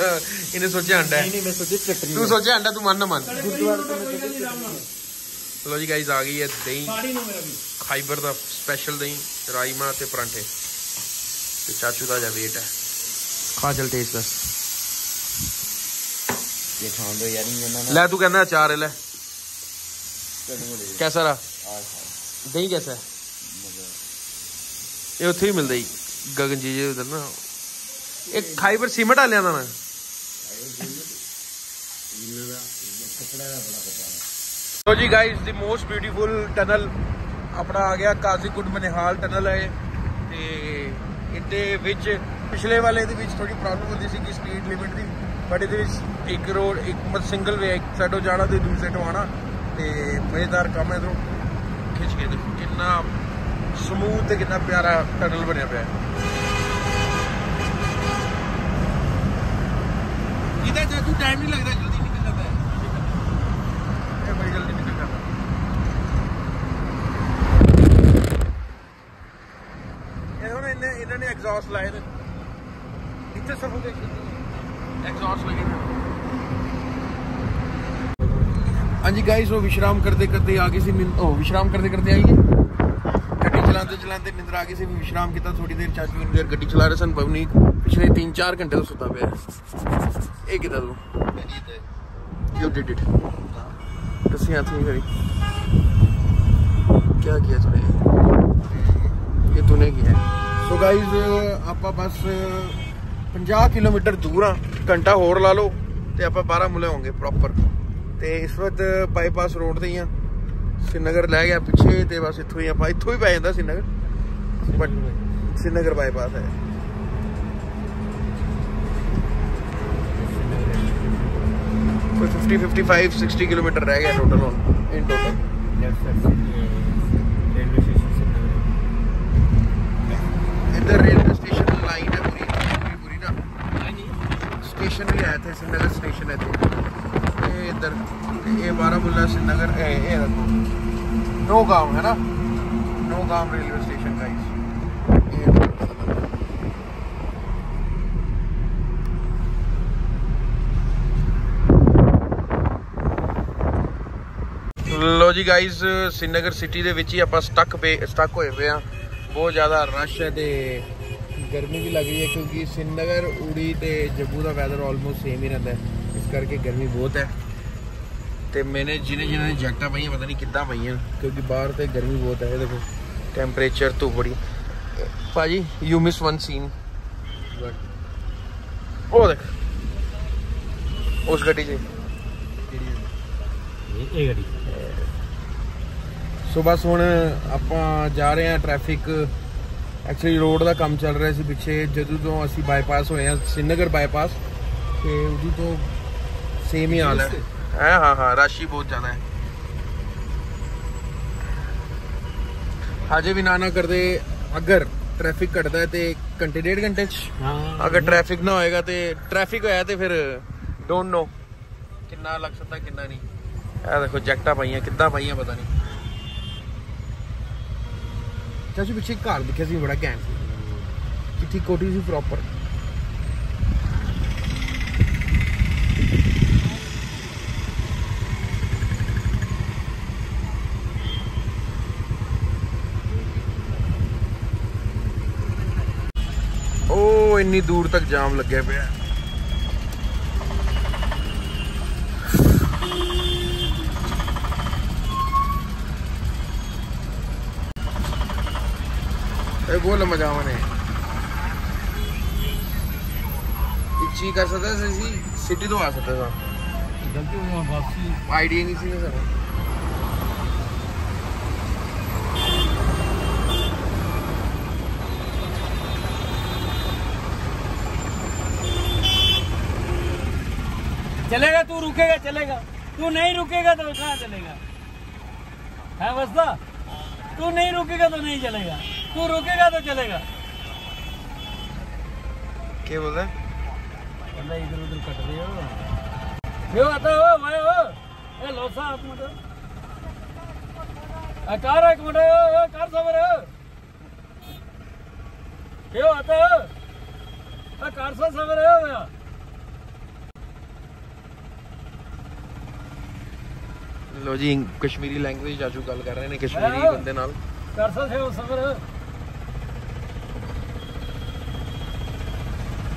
ਇਹਨੇ ਸੋਚਿਆ ਅੰਡਾ ਹੈ
ਨਹੀਂ ਮੈਂ ਸੋਚੀ ਚਟਨੀ
ਤੂੰ ਸੋਚਿਆ ਅੰਡਾ ਤੂੰ ਮੰਨ ਨਾ ਮੰਨ
ਗੁਰਦੁਆਰੇ ਤੋਂ ਮੈਂ ਸੋਚੀ ਚਟਨੀ
ਲੋ ਜੀ ਗਾਈਸ ਆ ਗਈ ਹੈ ਦਹੀਂ ਖਾਈਬਰ ਦਾ ਸਪੈਸ਼ਲ ਦਹੀਂ ਰਾਈਮਾ ਤੇ ਪਰਾਂਠੇ ਤੇ ਚਾਚੂ ਦਾ ਜਾ ਵੇਟ ਹੈ ਖਾ ਚਲ ਟੇਸਟ ਦੱਸ ਲੈ ਤੂੰ
ਦੇ
ਕੈਸਾ ਰਹਾ
ਆ
ਦਹੀਂ ਕੈਸਾ? ਹੈ ਇਹ ਉੱਥੇ ਹੀ ਮਿਲਦਾ ਹੀ ਗਗਨ ਜੀ ਜੇ ਉਧਰ ਨਾ। ਇਹ ਖਾਈਬਰ ਸੀਮਟ ਵਾਲਿਆਂ ਦਾ ਨਾ ਲੋ ਜੀ guys the most beautiful tunnel ਆਪਣਾ ਆ ਗਿਆ ਕਾਜ਼ੀਕੁੰਡ ਮਨਿਹਾਲ ਟਨਲ ਹੈ। ਤੇ ਇਹਦੇ ਵਿੱਚ ਪਿਛਲੇ ਵਾਲੇ ਦੇ ਵਿੱਚ ਥੋੜੀ ਪ੍ਰੋਬਲਮ ਹੁੰਦੀ ਸੀ ਕਿ ਸਪੀਡ ਲਿਮਿਟ ਦੀ। ਬਟ ਇਹਦੇ ਵਿੱਚ ਇੱਕ ਰੋਡ ਇੱਕ ਮਤ ਸਿੰਗਲ ਵੇ ਇੱਕ ਸਾਈਡੋਂ ਜਾਣਾ ਤੇ ਦੂਸਰੇ ਤੋਂ ਆਣਾ ਤੇ ਮਜ਼ੇਦਾਰ ਕੰਮ ਹੈ ਇਧਰੋਂ ਖਿੱਚ ਕੇ ਦੇਖੋ ਕਿੰਨਾ ਸਮੂਥ ਤੇ ਕਿੰਨਾ ਪਿਆਰਾ ਟਨਲ ਬਣਿਆ ਪਿਆ ਹੈ ਇਹਦਾ ਜਦੋਂ ਟਾਈਮ ਨਹੀਂ ਲੱਗਦਾ ਜਲਦੀ ਨਿਕਲ ਜਾਂਦਾ ਹੈ ਇਹ ਬੜੀ ਜਲਦੀ ਨਿਕਲ ਜਾਂਦਾ ਇਹ ਹੁਣ ਇਹਨੇ ਇਹਨਾਂ ਨੇ ਐਗਜ਼ੌਸਟ ਲਾਏ ਨੇ ਇੱਥੇ ਸਫੋਕੇਸ਼ਨ ਐਗਜ਼ੌਸਟ ਲੱਗੇ ਨੇ ਹਾਂਜੀ ਗਾਇਸ ਉਹ ਵਿਸ਼ਰਾਮ ਕਰਦੇ ਕਰਦੇ ਆ ਗਏ ਸੀ ਨਿੰਦ ਉਹ ਵਿਸ਼ਰਾਮ ਕਰਦੇ ਕਰਦੇ ਆਈਏ ਗੱਡੀ ਚਲਾਉਂਦੇ ਚਲਾਉਂਦੇ ਨਿੰਦਰ ਆ ਗਈ ਸੀ ਵੀ ਵਿਸ਼ਰਾਮ ਕੀਤਾ ਥੋੜੀ ਦੇਰ ਚਾਚੂ ਇੰਨੀ ਦੇਰ ਗੱਡੀ ਚਲਾ ਰਹੇ ਸਨ ਪਵਨੀਕ ਪਿਛਲੇ 3-4 ਘੰਟੇ ਤੋਂ ਸੁੱਤਾ ਪਿਆ ਹੈ। ਇਹ ਕਿਦਾਂ ਤੂੰ ਯੂ ਡਿਡ ਇਟ ਤੁਸੀਂ ਹੱਥ ਨਹੀਂ ਕਰੀ क्या किया तूने ये तूने किया ਸੋ ਗਾਇਜ਼ ਆਪਾਂ ਬਸ 50 ਕਿਲੋਮੀਟਰ ਦੂਰ ਆ ਘੰਟਾ ਹੋਰ ਲਾ ਲਓ ਤੇ ਆਪਾਂ 12 ਮੁਲੇ ਹੋਵਾਂਗੇ ਪ੍ਰੋਪਰ ਤੇ ਇਸ ਵਕਤ ਬਾਈਪਾਸ ਰੋਡ ਤੇ ਹੀ ਆ श्रीनगर ਲੈ ਗਿਆ ਪਿੱਛੇ ਤੇ ਬਸ ਇੱਥੋਂ ਹੀ ਆਪਾਂ ਇੱਥੋਂ ਹੀ ਪੈ ਜਾਂਦਾ श्रीनगर ਬਟ श्रीनगर ਬਾਈਪਾਸ ਹੈ ਕੋਈ 50 55 60 ਕਿਲੋਮੀਟਰ ਰਹਿ ਗਿਆ ਟੋਟਲ ਹੁਣ ਇਨ ਟੋਟਲ
लेफ्ट साइड से रेलवे स्टेशन से
ਇੱਧਰ ਰੇਲਵੇ स्टेशन बी आए थे श्रीनगर स्टेशन है इधर, ये बारामूला श्रीनगर है ये देखो। नौ? गाँव है ना नौ गाँव रेलवे स्टेशन का ਲੋ ਜੀ ਗਾਇਸ ਸਿੰਨਗਰ ਸਿਟੀ ਦੇ ਵਿੱਚ ਹੀ ਆਪਾਂ ਸਟਕ ਪੇ ਸਟਕ ਹੋਏ ਪਏ ਆ ਬਹੁਤ ਜ਼ਿਆਦਾ ਰਸ਼ ਗਰਮੀ ਵੀ ਲੱਗ ਰਹੀ ਹੈ ਕਿਉਂਕਿ ਸਿੰਨਗਰ ਉੜੀ ਤੇ ਜੱਬੂ ਦਾ ਵੈਦਰ ਆਲਮੋਸਟ ਸੇਮ ਹੀ ਰਹਿੰਦਾ ਇਸ ਕਰਕੇ ਗਰਮੀ ਬਹੁਤ ਹੈ। ਤੇ ਮੈਨੇ ਜਿਹਨੇ ਜਿਹਨੇ ਜੈਕਟਾਂ ਪਾਈਆਂ ਪਤਾ ਨਹੀਂ ਕਿੱਦਾਂ ਪਾਈਆਂ। ਕਿਉਂਕਿ ਬਾਹਰ ਤੇ ਗਰਮੀ ਬਹੁਤ ਹੈ ਦੇਖੋ। ਟੈਂਪਰੇਚਰ ਤੋਂ ਬੜੀ। ਭਾਜੀ ਯੂ ਮਿਸ ਵਨ ਸੀਨ ਉਹ ਦੇਖ। ਉਸ ਗੱਡੀ 'ਚ।
ਇਹ ਗੱਡੀ।
ਸੋ ਬਸ ਹੁਣ ਆਪਾਂ ਜਾ ਰਹੇ ਹਾਂ ਟ੍ਰੈਫਿਕ ਐਕਚੁਅਲੀ ਰੋਡ ਦਾ ਕੰਮ ਚੱਲ ਰਿਹਾ ਸੀ ਪਿੱਛੇ ਜਦੋਂ ਤੋਂ ਅਸੀਂ ਬਾਈਪਾਸ ਹੋਏ ਆ ਸਿੰਨਗਰ ਬਾਈਪਾਸ ਤੇ ਉਦੋਂ ਤੋਂ ਸੇਮ ਹੀ ਹਾਲ ਹੈ। ਹਾਂ? ਹਾਂ ਹਾਂ ਰਾਸ਼ੀ ਬਹੁਤ ਜ਼ਿਆਦਾ ਹੈ। ਹਜੇ ਵੀ ਨਾ ਨਾ ਕਰਦੇ ਅਗਰ ਟ੍ਰੈਫਿਕ ਘਟਦਾ ਹੈ ਤੇ ਘੰਟੇ ਡੇਢ ਘੰਟੇ ਚ
ਹਾਂ
ਅਗਰ ਟ੍ਰੈਫਿਕ ਨਾ ਹੋਏਗਾ ਤੇ ਟ੍ਰੈਫਿਕ ਹੋਇਆ ਤੇ ਫਿਰ ਡੋਨਟ ਨੋ ਕਿੰਨਾ ਲੱਗ ਸਕਦਾ ਕਿੰਨਾ ਨਹੀਂ। ਇਹ ਦੇਖੋ ਜੈਕਟਾਂ ਪਾਈਆਂ ਕਿੱਦਾਂ ਪਾਈਆਂ ਪਤਾ ਨਹੀਂ। ਚਾਚੂ ਪਿੱਛੇ ਇੱਕ ਘਰ ਦਿਖਿਆ ਸੀ ਬੜਾ ਘੈਂਟ ਸੀ ਚਿੱਠੀ ਕੋਠੀ ਸੀ ਪ੍ਰੋਪਰ ਉਹ ਇੰਨੀ ਦੂਰ ਤੱਕ ਜਾਮ ਲੱਗਿਆ ਪਿਆ गोल मजामने इच्छी कर सकते हैं सी सिटी तो आ सकते
सर। गलती हो
वापसी। आईडी नहीं सी सर।
चलेगा तू रुकेगा चलेगा। तू नहीं रुकेगा तो कहाँ चलेगा? है बस्ता तू नहीं रुकेगा तो नहीं चलेगा। तू रुकेगा तो चलेगा।
क्या बोल
रहे इधर उधर कट रही हो। मैं आता हो मैं हो। ए लोसा आप मुझे आ कार एक मुझे हो ए कार सबर हो क्यों आता हो। आ कार सा सबर हो
मैं लो जी कश्मीरी लैंग्वेज आजू गल कर रहे ने
कश्मीरी
बंदे नाल।
कार सा सबर हो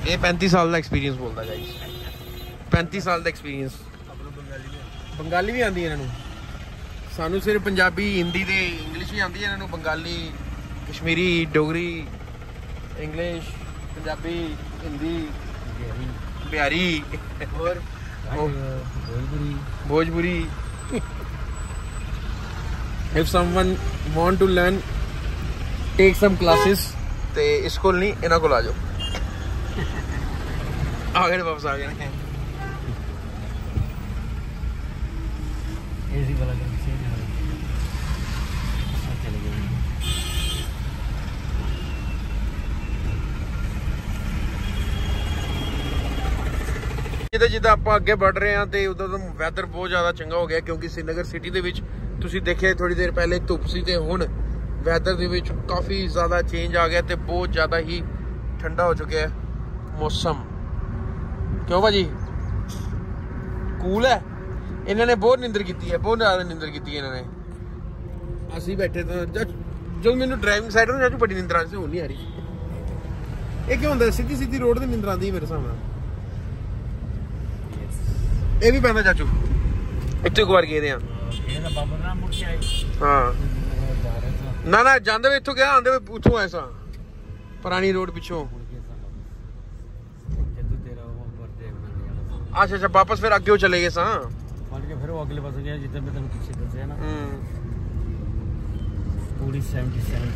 ਇਹ 35 ਸਾਲ ਦਾ ਐਕਸਪੀਰੀਅੰਸ ਬੋਲਦਾ ਗਾਈਸ 35 ਸਾਲ ਦਾ ਐਕਸਪੀਰੀਅੰਸ ਬੰਗਾਲੀ ਵੀ ਆਉਂਦੀ ਇਹਨਾਂ ਨੂੰ। ਸਾਨੂੰ ਸਿਰਫ ਪੰਜਾਬੀ ਹਿੰਦੀ ਤੇ ਇੰਗਲਿਸ਼ ਵੀ ਆਂਦੀ ਇਹਨਾਂ ਨੂੰ। ਬੰਗਾਲੀ ਕਸ਼ਮੀਰੀ ਡੋਗਰੀ ਇੰਗਲਿਸ਼ ਪੰਜਾਬੀ ਹਿੰਦੀ ਬਿਹਾਰੀ। ਹੋਰ?
Bhojpuri.
Bhojpuri. If someone want to learn take some classes ਤੇ ਇਸ ਕੋਲ ਨਹੀਂ ਇਹਨਾਂ ਕੋਲ ਆ ਜਾਓ। ਆ ਗਏ ਵਾਪਸ ਆ ਗਏ ਨੇ
ਏਸੀ ਵਾਲਾ ਕਰ ਸੀ ਚਲੇ ਗਏ।
ਜਿੱਦਾਂ ਜਿੱਦਾਂ ਆਪਾਂ ਅੱਗੇ ਵੱਧ ਰਹੇ ਹਾਂ ਤੇ ਉਦੋਂ ਦਾ ਵੈਦਰ ਬਹੁਤ ਜ਼ਿਆਦਾ ਚੰਗਾ ਹੋ ਗਿਆ ਕਿਉਂਕਿ ਸ੍ਰੀਨਗਰ ਸਿਟੀ ਦੇ ਵਿੱਚ ਤੁਸੀਂ ਦੇਖਿਆ ਥੋੜੀ ਦੇਰ ਪਹਿਲੇ ਧੁੱਪ ਸੀ ਤੇ ਹੁਣ ਵੈਦਰ ਦੇ ਵਿੱਚ ਕਾਫੀ ਜ਼ਿਆਦਾ ਚੇਂਜ ਆ ਗਿਆ ਤੇ ਬਹੁਤ ਜ਼ਿਆਦਾ ਹੀ ਠੰਡਾ ਹੋ ਚੁੱਕਿਆ ਹੈ ਮੌਸਮ। ਕਿਉਂ ਭਾਜੀ? ਕੂਲ ਹੈ। ਇਹਨਾਂ ਨੇ ਬਹੁਤ ਨਿੰਦਰ ਕੀਤੀ ਹੈ ਬਹੁਤ ਜ਼ਿਆਦਾ ਨਿੰਦਰ ਕੀਤੀ ਇਹਨਾਂ ਨੇ। ਅਸੀਂ ਬੈਠੇ ਤਾਂ ਜਦੋਂ ਮੈਨੂੰ ਡਰਾਈਵਿੰਗ ਸਾਈਡ ਨੂੰ ਜਦੋਂ ਵੱਡੀ ਨਿੰਦਰਾਂ ਸੀ ਹੋਣੀ ਆ ਰਹੀ। ਇਹ ਕੀ ਹੁੰਦਾ? ਸਿੱਧੀ ਸਿੱਧੀ ਰੋਡ ਤੇ ਨਿੰਦਰਾਂ ਦੀ ਮੇਰੇ ਸਾਹਮਣੇ ਇਹ ਵੀ ਪੈਂਦਾ ਚਾਚੂ। ਇੱਥੇ ਇੱਕ ਗਏ ਦੇ ਆ
ਇਹ ਬਾਬਾ ਨਾਮ ਮੁੜ ਕੇ ਆਏ।
ਹਾਂ। ਨਾ ਨਾ ਜਾਂਦੇ ਵੇ ਇੱਥੋਂ ਗਿਆ ਆਂਦੇ ਵੇ ਉੱਥੋਂ ਐਸਾ ਪੁਰਾਣੀ ਰੋਡ ਪਿੱਛੋਂ।
अच्छा अच्छा वापस फिर
अगे चले गए सा हाँ। मान के फिर वो
अगले पास गया जितने मैं तुम्हें पीछे दस ना। हम्म। पूरी सेवेंटी सेवन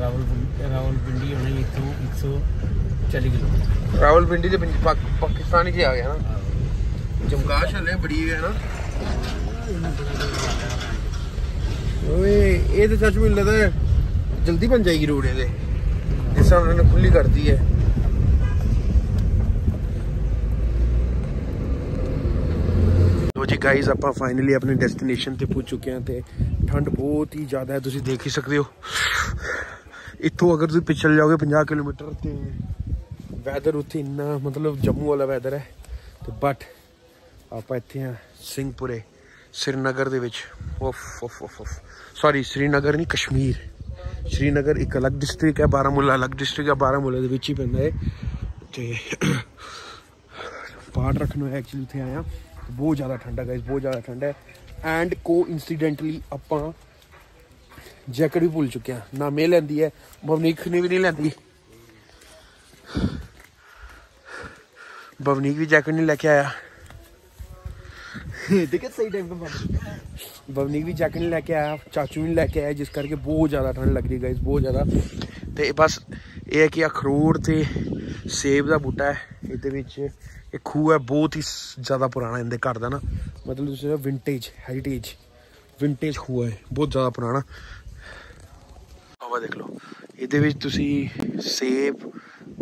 रावल
पिंडी होने एक सौ एक सौ चालीस किलो
पिंडी तो से पाक, पाकिस्तानी आ गया ना। हाँ। चमकाश हले बड़ी है ना। ओए ये तो चाचू मिल रहा है जल्दी बन जाएगी रोड ये जिस हिसाब ने खुली कर दी है। ਲੋ ਜੀ ਗਾਈਜ਼ ਆਪਾਂ ਫਾਈਨਲੀ ਆਪਣੇ ਡੈਸਟੀਨੇਸ਼ਨ ਤੇ ਪਹੁੰਚ ਚੁੱਕੇ ਹਾਂ ਤੇ ਠੰਡ ਬਹੁਤ ਹੀ ਜ਼ਿਆਦਾ ਹੈ, ਤੁਸੀਂ ਦੇਖ ਹੀ ਸਕਦੇ ਹੋ। ਇੱਥੋਂ ਅਗਰ ਤੁਸੀਂ ਪਿਛਲ ਜਾਓਗੇ 50 ਕਿਲੋਮੀਟਰ ਤੇ ਵੈਦਰ ਉੱਥੇ ਇੰਨਾ ਮਤਲਬ ਜੰਮੂ ਵਾਲਾ ਵੈਦਰ ਹੈ। ਤੇ ਬਟ ਆਪਾਂ ਇੱਥੇ ਆ ਸਿੰਘਪੁਰੇ ਸ੍ਰੀਨਗਰ ਦੇ ਵਿੱਚ। ਉਫ ਉਫ ਉਫ ਸੌਰੀ ਸ੍ਰੀਨਗਰ ਨਹੀਂ, ਕਸ਼ਮੀਰ। ਸ੍ਰੀਨਗਰ ਇੱਕ ਅਲੱਗ ਡਿਸਟ੍ਰਿਕਟ ਹੈ, ਬਾਰਾਮੂਲਾ ਅਲੱਗ ਡਿਸਟ੍ਰਿਕਟ ਹੈ, ਬਾਰਾਮੂਲਾ ਦੇ ਵਿੱਚ ਹੀ ਪੈਂਦਾ ਹੈ। ਤੇ ਪਾਠ ਰੱਖਣ ਨੂੰ ਐਕਚੁਅਲੀ ਉੱਥੇ ਆਇਆ ਬਹੁਤ ਜ਼ਿਆਦਾ ਠੰਡਾ ਗਾਇਸ ਬਹੁਤ ਜ਼ਿਆਦਾ ਠੰਡਾ ਹੈ ਐਂਡ ਕੋ ਇਨਸੀਡੈਂਟਲੀ ਆਪਾਂ ਜੈਕਟ ਵੀ ਭੁੱਲ ਚੁੱਕੇ ਆ ਨਾ ਮੇ ਲੈਂਦੀ ਹੈ ਬਵਨੀਕ ਨੇ ਵੀ ਨਹੀਂ ਲੈਂਦੀ ਬਵਨੀਕ ਵੀ ਜੈਕਟ ਨਹੀਂ ਲੈ ਕੇ ਆਇਆ
देखिए सही टाइम पे बात
ਬਵਨੀਕ ਵੀ ਜੈਕਟ ਨਹੀਂ ਲੈ ਕੇ ਆਇਆ ਚਾਚੂ ਵੀ ਨਹੀਂ ਲੈ ਕੇ ਆਇਆ ਜਿਸ ਕਰਕੇ ਬਹੁਤ ਜ਼ਿਆਦਾ ਠੰਡ ਲੱਗ ਰਹੀ ਗਾਇਸ ਬਹੁਤ ਜ਼ਿਆਦਾ ਤੇ ਬਸ ਇਹ ਹੈ ਕਿ ਅਖਰੋਟ ਤੇ ਸੇਬ ਇਹ ਖੂਹ ਹੈ, ਬਹੁਤ ਹੀ ਜ਼ਿਆਦਾ ਪੁਰਾਣਾ ਇਹਦੇ ਘਰ ਦਾ ਨਾ। ਮਤਲਬ ਤੁਸੀਂ ਵਿੰਟੇਜ ਹੈਰੀਟੇਜ ਵਿੰਟੇਜ ਖੂਹ ਹੈ ਬਹੁਤ ਜ਼ਿਆਦਾ ਪੁਰਾਣਾ। ਆਵਾ ਦੇਖ ਲਓ, ਇਹਦੇ ਵਿੱਚ ਤੁਸੀਂ ਸੇਬ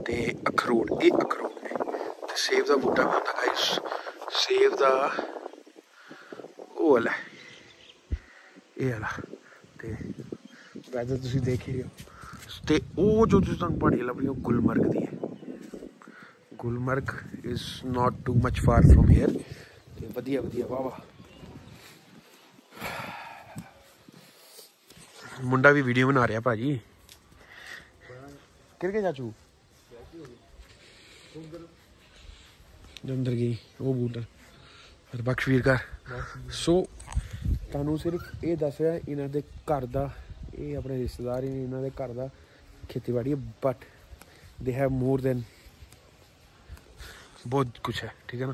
ਤੇ ਅਖਰੋਟ, ਇਹ ਅਖਰੋਟ ਨੇ। ਤੇ ਸੇਬ ਦਾ ਬੂਟਾ ਹੁੰਦਾ ਗਾਇਸ ਸੇਬ ਦਾ ਉਹ ਵਾਲਾ ਇਹ ਵਾਲਾ। ਤੇ ਵੈਦਰ ਤੁਸੀਂ ਦੇਖ ਹੀ ਰਹੇ ਹੋ। ਤੇ ਉਹ ਜੋ ਤੁਸੀਂ ਤੁਹਾਨੂੰ ਪਹਾੜੀ ਲੱਭ ਰਹੀ ਹੋ, ਗੁਲਮਰਗ ਦੀ ਹੈ। Gulmarg is not too much far from here ਤੇ ਵਧੀਆ ਵਧੀਆ ਵਾਹ ਵਾਹ ਮੁੰਡਾ ਵੀ ਵੀਡੀਓ ਬਣਾ ਰਿਹਾ ਭਾਜੀ ਕਿਰ ਕੇ ਚਾਚੂ ਜੋ ਅੰਦਰ ਗਈ ਉਹ ਬੂਟਰ ਫਿਰ ਬਖਸ਼ਵੀਰ ਕਰ ਸੋ ਤੁਹਾਨੂੰ ਸਿਰਫ ਇਹ ਦੱਸ ਰਿਹਾ ਇਹਨਾਂ ਦੇ ਘਰ ਦਾ ਇਹ ਆਪਣੇ ਰਿਸ਼ਤੇਦਾਰ ਹੀ ਨੇ ਇਹਨਾਂ ਦੇ ਘਰ ਦਾ ਖੇਤੀਬਾੜੀ ਹੈ ਬਟ ਦੇ ਹੈਵ ਮੋਰ ਦੈਨ ਬਹੁਤ ਕੁਝ ਹੈ ਠੀਕ ਹੈ ਨਾ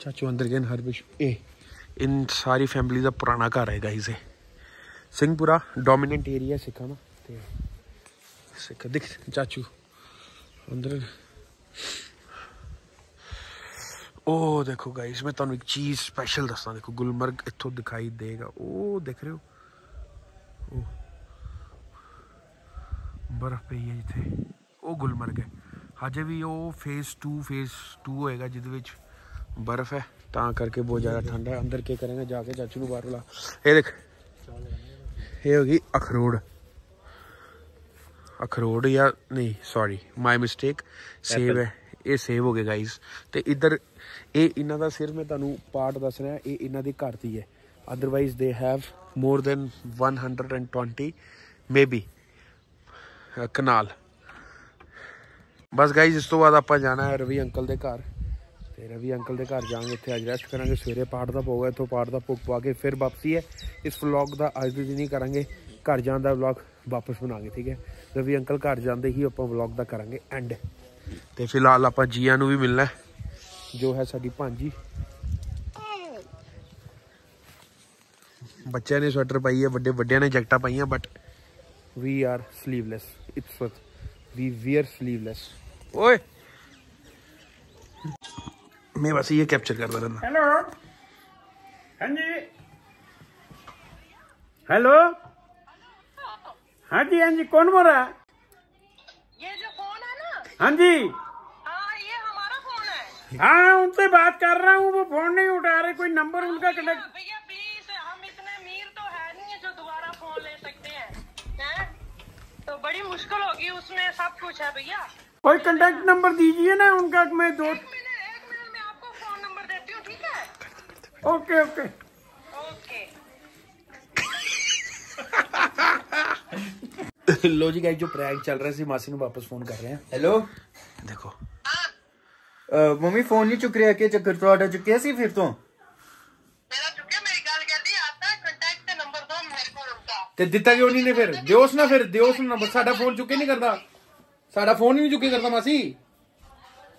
ਚਾਚੂ ਅੰਦਰ ਗਏ ਨੇ ਹਰਬਿਸ਼ ਇਹ ਇਨ ਸਾਰੀ ਫੈਮਿਲੀ ਦਾ ਪੁਰਾਣਾ ਘਰ ਹੈ ਗਾਈਜ਼ ਇਹ ਸਿੰਘਪੁਰਾ ਡੋਮੀਨੈਂਟ ਏਰੀਆ ਸਿੱਖਾਂ ਦਾ ਤੇ ਸਿੱਖ ਦਿਖ ਚਾਚੂ ਅੰਦਰ ਉਹ ਦੇਖੋ ਗਾਇਸ ਮੈਂ ਤੁਹਾਨੂੰ ਇੱਕ ਚੀਜ਼ ਸਪੈਸ਼ਲ ਦੱਸਾਂ ਦੇਖੋ ਗੁਲਮਰਗ ਇੱਥੋਂ ਦਿਖਾਈ ਦੇਗਾ ਉਹ ਦੇਖ ਰਹੇ ਹੋ ਉਹ ਬਰਫ਼ ਪਈ ਹੈ ਜਿੱਥੇ। ਉਹ ਗੁਲਮਰਗ ਹੈ। ਹਜੇ ਵੀ ਉਹ ਫੇਸ 2 ਫੇਜ਼ 2 ਹੋਏਗਾ, ਜਿਹਦੇ ਵਿੱਚ ਬਰਫ਼ ਹੈ। ਤਾਂ ਕਰਕੇ ਬਹੁਤ ਜ਼ਿਆਦਾ ਠੰਡਾ ਹੈ। ਅੰਦਰ ਕੀ ਕਰਾਂਗੇ? ਜਾ ਕੇ ਚਾਚੂ ਨੂੰ ਬਾਹਰ ਲਾ। ਇਹ ਦੇਖ। ਇਹ ਹੋ ਗਈ ਅਖਰੋੜ ਅਖਰੋੜ ਜਾਂ ਨਹੀਂ ਸੌਰੀ ਮਾਈ ਮਿਸਟੇਕ ਸੇਵ ਹੈ। ਇਹ ਸੇਵ ਹੋ ਗਏ ਗਾਇਸ ਤੇ ਇੱਧਰ, ਇਹ ਇਹਨਾਂ ਦਾ ਸਿਰ ਮੈਂ ਤੁਹਾਨੂੰ ਪਾਰਟ ਦੱਸ ਰਿਹਾ। ਇਹ ਇਹਨਾਂ ਦੀ ਘਰ ਦੀ ਹੈ। Otherwise they have more than 120 maybe kanal. Bus guys ਇਸ ਤੋਂ ਬਾਅਦ ਆਪਾਂ ਜਾਣਾ ਹੈ ਰਵੀ ਅੰਕਲ ਦੇ ਘਰ। ਤੇ ਰਵੀ ਅੰਕਲ ਦੇ ਘਰ ਜਾਵਾਂਗੇ, ਉੱਥੇ ਅੱਜ ਰੈਸਟ ਕਰਾਂਗੇ। ਸਵੇਰੇ ਪਾਠ ਦਾ ਭੋਗ ਹੈ, ਇੱਥੋਂ ਪਾਠ ਦਾ ਭੋਗ ਪਾ ਕੇ ਫਿਰ ਵਾਪਸੀ ਹੈ। ਇਸ ਵਲੌਗ ਦਾ ਅੱਜ ਦੇ ਦਿਨ ਹੀ ਕਰਾਂਗੇ। ਘਰ ਜਾਣ ਦਾ ਵਲੌਗ ਵਾਪਸ ਬਣਾਗੇ ਠੀਕ ਹੈ? ਰਵੀ ਅੰਕਲ ਘਰ ਜਾਂਦੇ ਹੀ ਆਪਾਂ ਵਲੌਗ ਦਾ ਕਰਾਂਗੇ ਐਂਡ ਤੇ ਫਿਲਹਾਲ ਆਪਾਂ ਜੀਆਂ ਨੂੰ ਵੀ ਮਿਲਣਾ ਜੋ ਹੈ ਸਾਡੀ ਭਾਂਜੀ ਬੱਚਿਆਂ ਨੇ ਸਵੈਟਰ ਪਾਈ ਹੈ ਵੱਡੇ ਵੱਡਿਆਂ ਨੇ ਜੈਕਟਾਂ ਪਾਈਆਂ but we are sleeveless. It's what we wear sleeveless. oi मैं bas ye capture kar रहा था
हेलो हाँ जी। हेलो हाँ जी हाँ जी कौन बोल रहा है?
ये जो फ़ोन है
हाँ
हाँ
उनसे बात कर रहा हूँ वो फ़ोन नहीं उठा रहे कोई नंबर उनका कनेक्ट
बड़ी मुश्किल होगी उसमें सब कुछ है भैया।
कोई कंटेक्ट नंबर दीजिए ना उनका मैं दो
एक मिनट एक में आपको फ़ोन नंबर देती हूँ ठीक है?
ओके ओके
लो जी गाइस जो प्रैंक चल रहा है सी मासी ने वापस फ़ोन कर रहे हैं।
हेलो देखो। मम्मी फ़ोन
नहीं चुक रहा के चक्कर? तो आ चुके फिर तो?
ਤੇ ਦਿੱਤਾ ਕਿਉਂ ਨਹੀਂ ਨੇ ਫਿਰ ਦਿਓਸ ਨਾ ਫਿਰ ਦਿਓਸ ਨੰਬਰ ਸਾਡਾ ਫੋਨ ਚੁੱਕੇ ਨਹੀਂ ਕਰਦਾ ਸਾਡਾ ਫੋਨ ਹੀ ਨਹੀਂ ਚੁੱਕੇ ਕਰਦਾ ਮਾਸੀ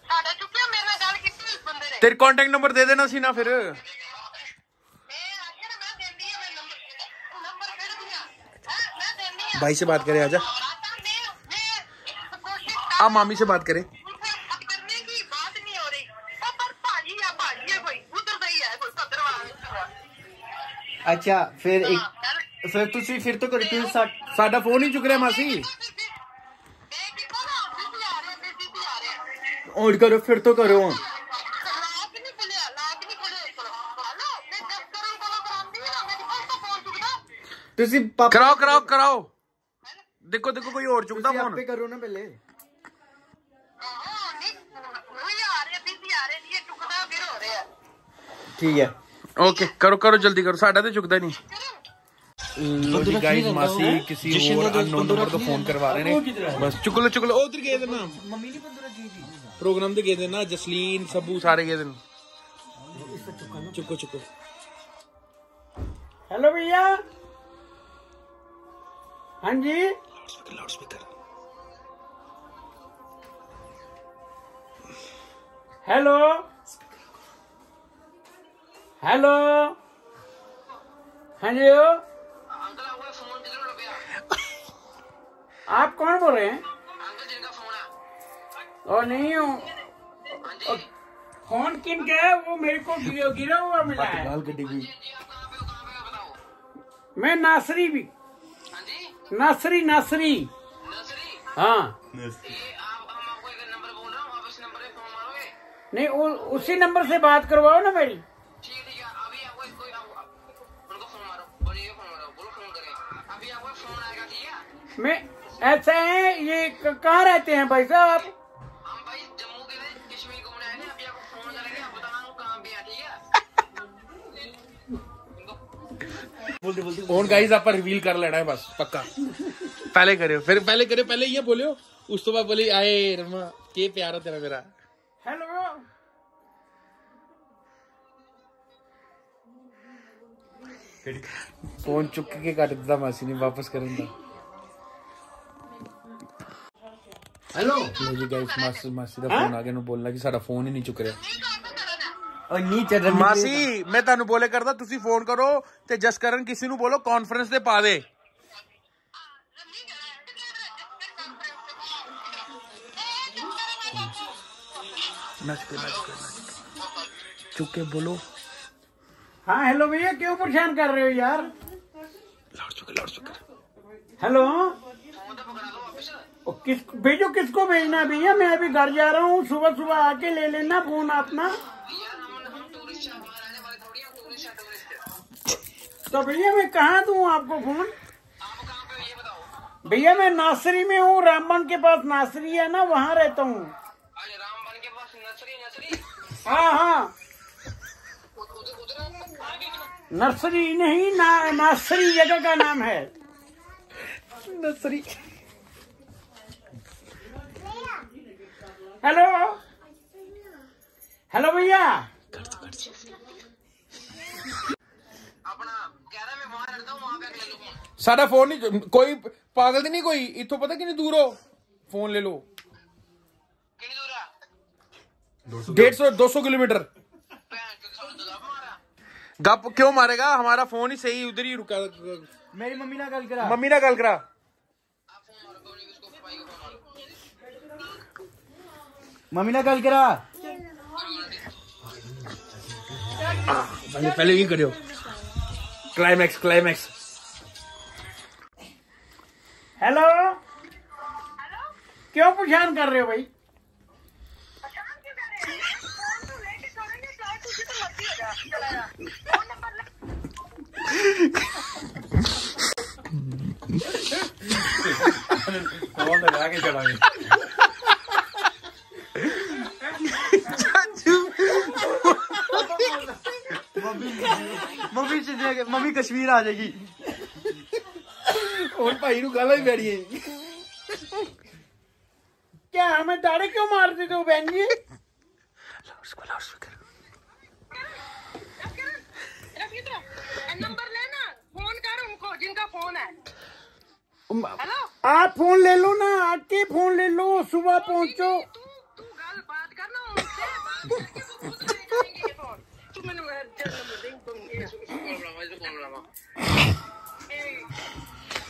साडा चुके मेरे ਨਾਲ ਗੱਲ ਕੀਤੀ ਇਸ ਬੰਦੇ ਨੇ
ਤੇਰੇ ਕੰਟੈਕਟ ਨੰਬਰ ਦੇ ਦੇਣਾ ਸੀ ਨਾ ਫਿਰ
ਮੈਂ ਆਖਿਰ ਮੈਂ ਦਿੰਦੀ ਆ ਮੈਂ ਨੰਬਰ ਨੰਬਰ ਕਿਹੜਾ ਦਿਆ ਹੈ ਮੈਂ ਦਿੰਦੀ ਆ
भाई से बात करे आजा
आता मैं मैं कोशिश
आ मामी से बात करे
करने की बात
ਸਰ ਤੁਸੀਂ ਫਿਰ ਤੋਂ ਕਰੀ ਕਿਉਂ
ਸਾਡਾ ਫੋਨ ਹੀ ਚੁੱਕ ਰਿਹਾ ਮਾਸੀ
ਔਰ ਕਰੋ ਫਿਰ ਤੋਂ ਕਰੋ ਤੁਸੀਂ
ਕਰਾਓ ਕਰਾਓ ਕਰਾਓ ਦੇਖੋ ਦੇਖੋ ਕੋਈ ਹੋਰ ਚੁੱਕਦਾ ਫੋਨ
ਆਪੇ ਕਰੋ ਨਾ ਪਹਿਲੇ ਠੀਕ ਹੈ
ਓਕੇ ਕਰੋ ਕਰੋ ਜਲਦੀ ਕਰੋ ਸਾਡਾ ਤੇ ਚੁੱਕਦਾ ਨਹੀਂ गाइस मासी किसी और अननोन नंबर को फ़ोन करवा रहे हैं। बस चुकलो चुकलो उधर गए थे ना।
मम्मी ने 15 जी जी
प्रोग्राम पे गए थे ना जसलीन सबू सारे गए थे। चुको चुको
हेलो भैया। हाँ जी?
Loud
hello? हेलो? हाँ जी आप कौन बोल रहे हैं? और नहीं हूँ। फ़ोन किन का है? वो मेरे को गिरा गिरा हुआ मिला है।
हुई
मैं नासरी भी। नासरी नासरी। हाँ। नहीं वो उसी नंबर से बात करवाओ ना मेरी। मैं अच्छा है ये कहाँ रहते हैं भाई साहब आप?
फ़ोन गाइस आप रिवील कर लेना है बस पक्का। पहले करे फिर पहले करे पहले ये बोलियो। उस तो बाद बोली आए रमा के प्यारा तेरा मेरा?
हेलो
फ़ोन चुक के कट दिता मासी ने वापस करेंगे।
हेलो
जी गाइस मासी मासी ਦਾ ਫੋਨ ਆ ਗਿਆ ਨੂੰ ਬੋਲਣਾ ਕਿ ਸਾਡਾ ਫੋਨ ਹੀ ਨਹੀਂ ਚੁੱਕ ਰਿਹਾ
ਉਹ ਨਹੀਂ ਚੱਲ ਰਿਹਾ
ਮਾਸੀ ਮੈਂ ਤੁਹਾਨੂੰ ਬੋਲੇ ਕਰਦਾ ਤੁਸੀਂ ਫੋਨ ਕਰੋ ਤੇ ਜਸਕਰਨ ਕਿਸੇ ਨੂੰ ਬੋਲੋ ਕਾਨਫਰੰਸ ਤੇ ਪਾ ਦੇ नच के नच के नच चुप के बोलो
हाँ हेलो भैया क्यों परेशान कर रहे हो यार
loud speaker loud
speaker hello किस भेजो किसको भेजना भैया? मैं अभी घर जा रहा हूँ, सुबह सुबह आके ले लेना फ़ोन अपना। तो भैया, मैं कहाँ दूँ आपको फ़ोन? भैया, मैं नासरी में हूँ, रामबन के पास नासरी है ना, वहाँ रहता हूँ। हाँ हाँ। नर्सरी नहीं, ना नासरी जगह का नाम है।
नर्सरी।
हेलो हेलो भैया?
कर दो कर दो साडा फ़ोन नहीं कोई पागल तो नहीं कोई? इतो पता कि दूर हो? फ़ोन ले लो। डेढ़ सौ दो सौ किलोमीटर। गप क्यों मारेगा? हमारा फ़ोन ही सही उधर ही रुका।
मेरी मम्मी ना गल करा।
मम्मी ना गल करा।
मम्मी ने गल करा।
पहले ये करियो। क्लाइमैक्स क्लाइमैक्स
हेलो क्यों परेशान कर रहे हो भाई?
फ़ोन लगा के चला मम्मी मम्मी कश्मीर आ जाएगी।
और भाई नु गाला ही बैठी
क्या मैं दाड़े क्यों मार दी तू बहन जी?
हेलो
आप फ़ोन ले लो ना आके फ़ोन ले लो सुबह पहुंचो।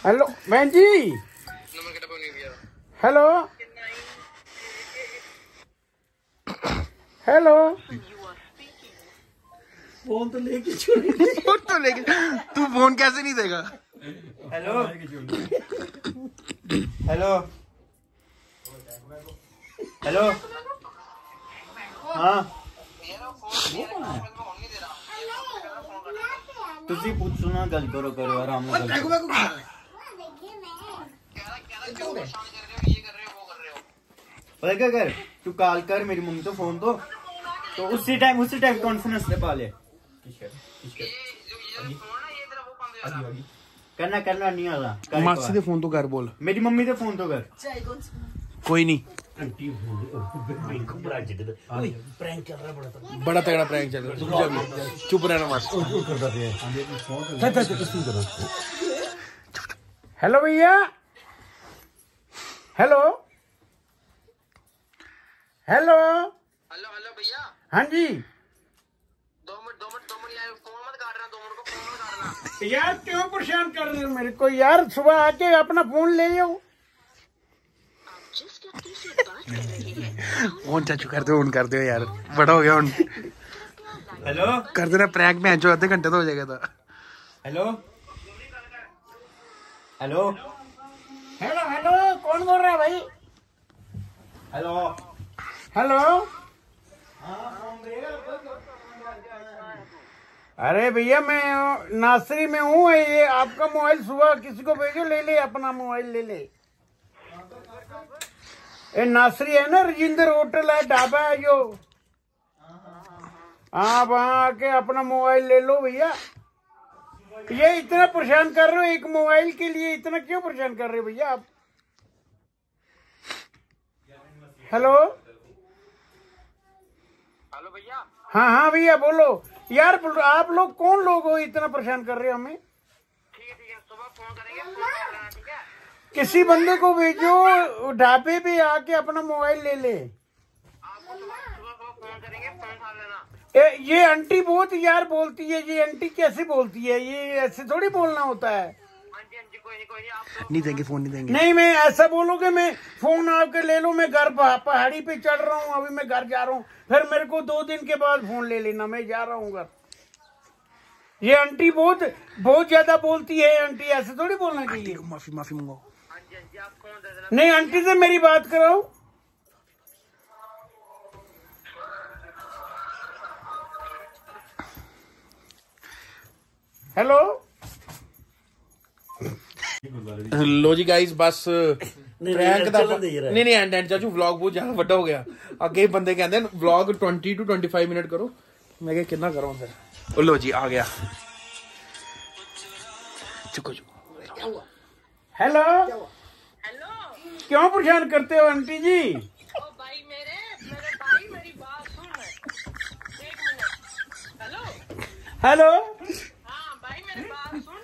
हेलो बहन जी
नंबर के डब्बे नहीं दिया।
हेलो हेलो
फ़ोन तो लेके तू फ़ोन कैसे नहीं देगा?
हेलो हेलो हेलो हाँ ਤੁਸੀਂ ਪੁੱਛੋ ਨਾ ਗੱਲ ਕਰੋ ਕਰੋ ਆਰਾਮ ਨਾਲ ਗੱਲ ਕਰੋ पता क्या कर तू कॉल कर मेरी मम्मी तो फोन तो तो उसी टाइम उसी टाइम कॉन्फ्रेंस पे पा ले करना करना नहीं आ रहा कर एक
ਮਾਸੀ ਦੇ
बार।
ਫੋਨ ਤੋਂ ਕਰ ਬੋਲ
मेरी मम्मी से फोन तो कर
हाँ। बड़ा तगड़ा। प्रैंक चल रहा चुप रहना
हेलो भैया। हेलो। हेलो।
हेलो हेलो भैया।
हाँ जी।
दो मिनट दो मिनट दो मिनट यार फ़ोन मत काट रहा दो मिनट को फ़ोन मत
यार क्यों परेशान कर रहे हो मेरे को? यार सुबह आके अपना फ़ोन ले जाओ
फ़ोन चाचू कर दो कर दो यार। बड़ा हो गया ऑन
हेलो
कर देना प्रैंक में जो आधे घंटे तो हो जाएगा था
हेलो हेलो
हेलो हेलो कौन बोल रहा है भाई?
हेलो
हेलो अरे भैया मैं नासरी में हूँ ये आपका मोबाइल सुबह किसी को भेजो ले ले अपना मोबाइल ले ले। ये नासरी है ना रजिंदर होटल है ढाबा है जो। हाँ वहाँ आके अपना मोबाइल ले लो भैया। ये इतना परेशान कर रहे हो एक मोबाइल के लिए इतना क्यों परेशान कर रहे हो भैया आप? हेलो?
हेलो भैया।
हाँ हाँ भैया बोलो। यार आप लोग कौन लोग हो इतना परेशान कर रहे हो हमें?
ठीक है ठीक है सुबह फ़ोन करेंगे
किसी बंदे को भेजो ढाबे पे आके अपना मोबाइल ले ले। ए, ये आंटी बहुत यार बोलती है ये आंटी कैसे बोलती है? ये ऐसे थोड़ी बोलना होता है।
नहीं
देंगे फ़ोन नहीं देंगे।
नहीं मैं ऐसा बोलोगे मैं फ़ोन आपके ले लो मैं घर पहाड़ी पे चढ़ रहा हूँ अभी मैं घर जा रहा हूँ। फिर मेरे को दो दिन के बाद फ़ोन ले लेना मैं जा रहा हूँ घर। ये आंटी बहुत बहुत ज़्यादा बोलती है आंटी ऐसे थोड़ी बोलना चाहिए।
माफ़ी माफ़ी मंगाओ।
नहीं आंटी से मेरी बात कराओ हेलो
ਲੋ ਜੀ ਗਾਇਸ ਬਸ ਪ੍ਰੈਂਕ ਦਾ ਨਹੀਂ ਨਹੀਂ ਐਂਡ ਐਂਡ ਚਾਚੂ ਵਲੌਗ ਬਹੁਤ ਜ਼ਿਆਦਾ ਵੱਡਾ ਹੋ ਗਿਆ ਅੱਗੇ ਬੰਦੇ ਕਹਿੰਦੇ ਨੇ ਵਲੌਗ 20 ਤੋਂ 25 ਮਿੰਟ ਕਰੋ ਮੈਂ ਕਿਹਾ ਕਿੰਨਾ ਕਰਾਂ ਫਿਰ ਉਹ ਲੋ ਜੀ ਆ ਗਿਆ ਚੁੱਕੋ ਚੁੱਕੋ
हेलो
हेलो
क्यों परेशान करते हो आंटी जी?
ओ भाई मेरे मेरे भाई मेरी बात सुन एक मिनट। हेलो?
हेलो?
हाँ भाई मेरी बात सुन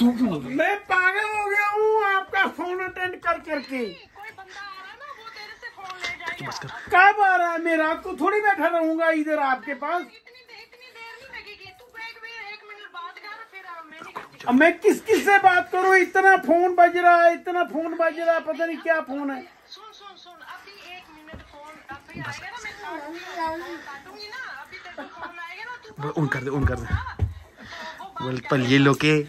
तू बस
मैं पागल हो गया हूँ आपका फ़ोन अटेंड कर करके।
कोई बंदा आ रहा है ना वो तेरे से फ़ोन ले जाएगा।
कब आ रहा है मैं रात को थोड़ी बैठा रहूँगा इधर आपके पास। अब मैं किस किस से बात करूँ? इतना फ़ोन बज रहा है इतना फ़ोन बज रहा है पता नहीं क्या फ़ोन है।
सुन सुन सुन अभी मिनट हाँ। फ़ोन तू
उन कर। दे उन कर दे। बोल पलिए लोके।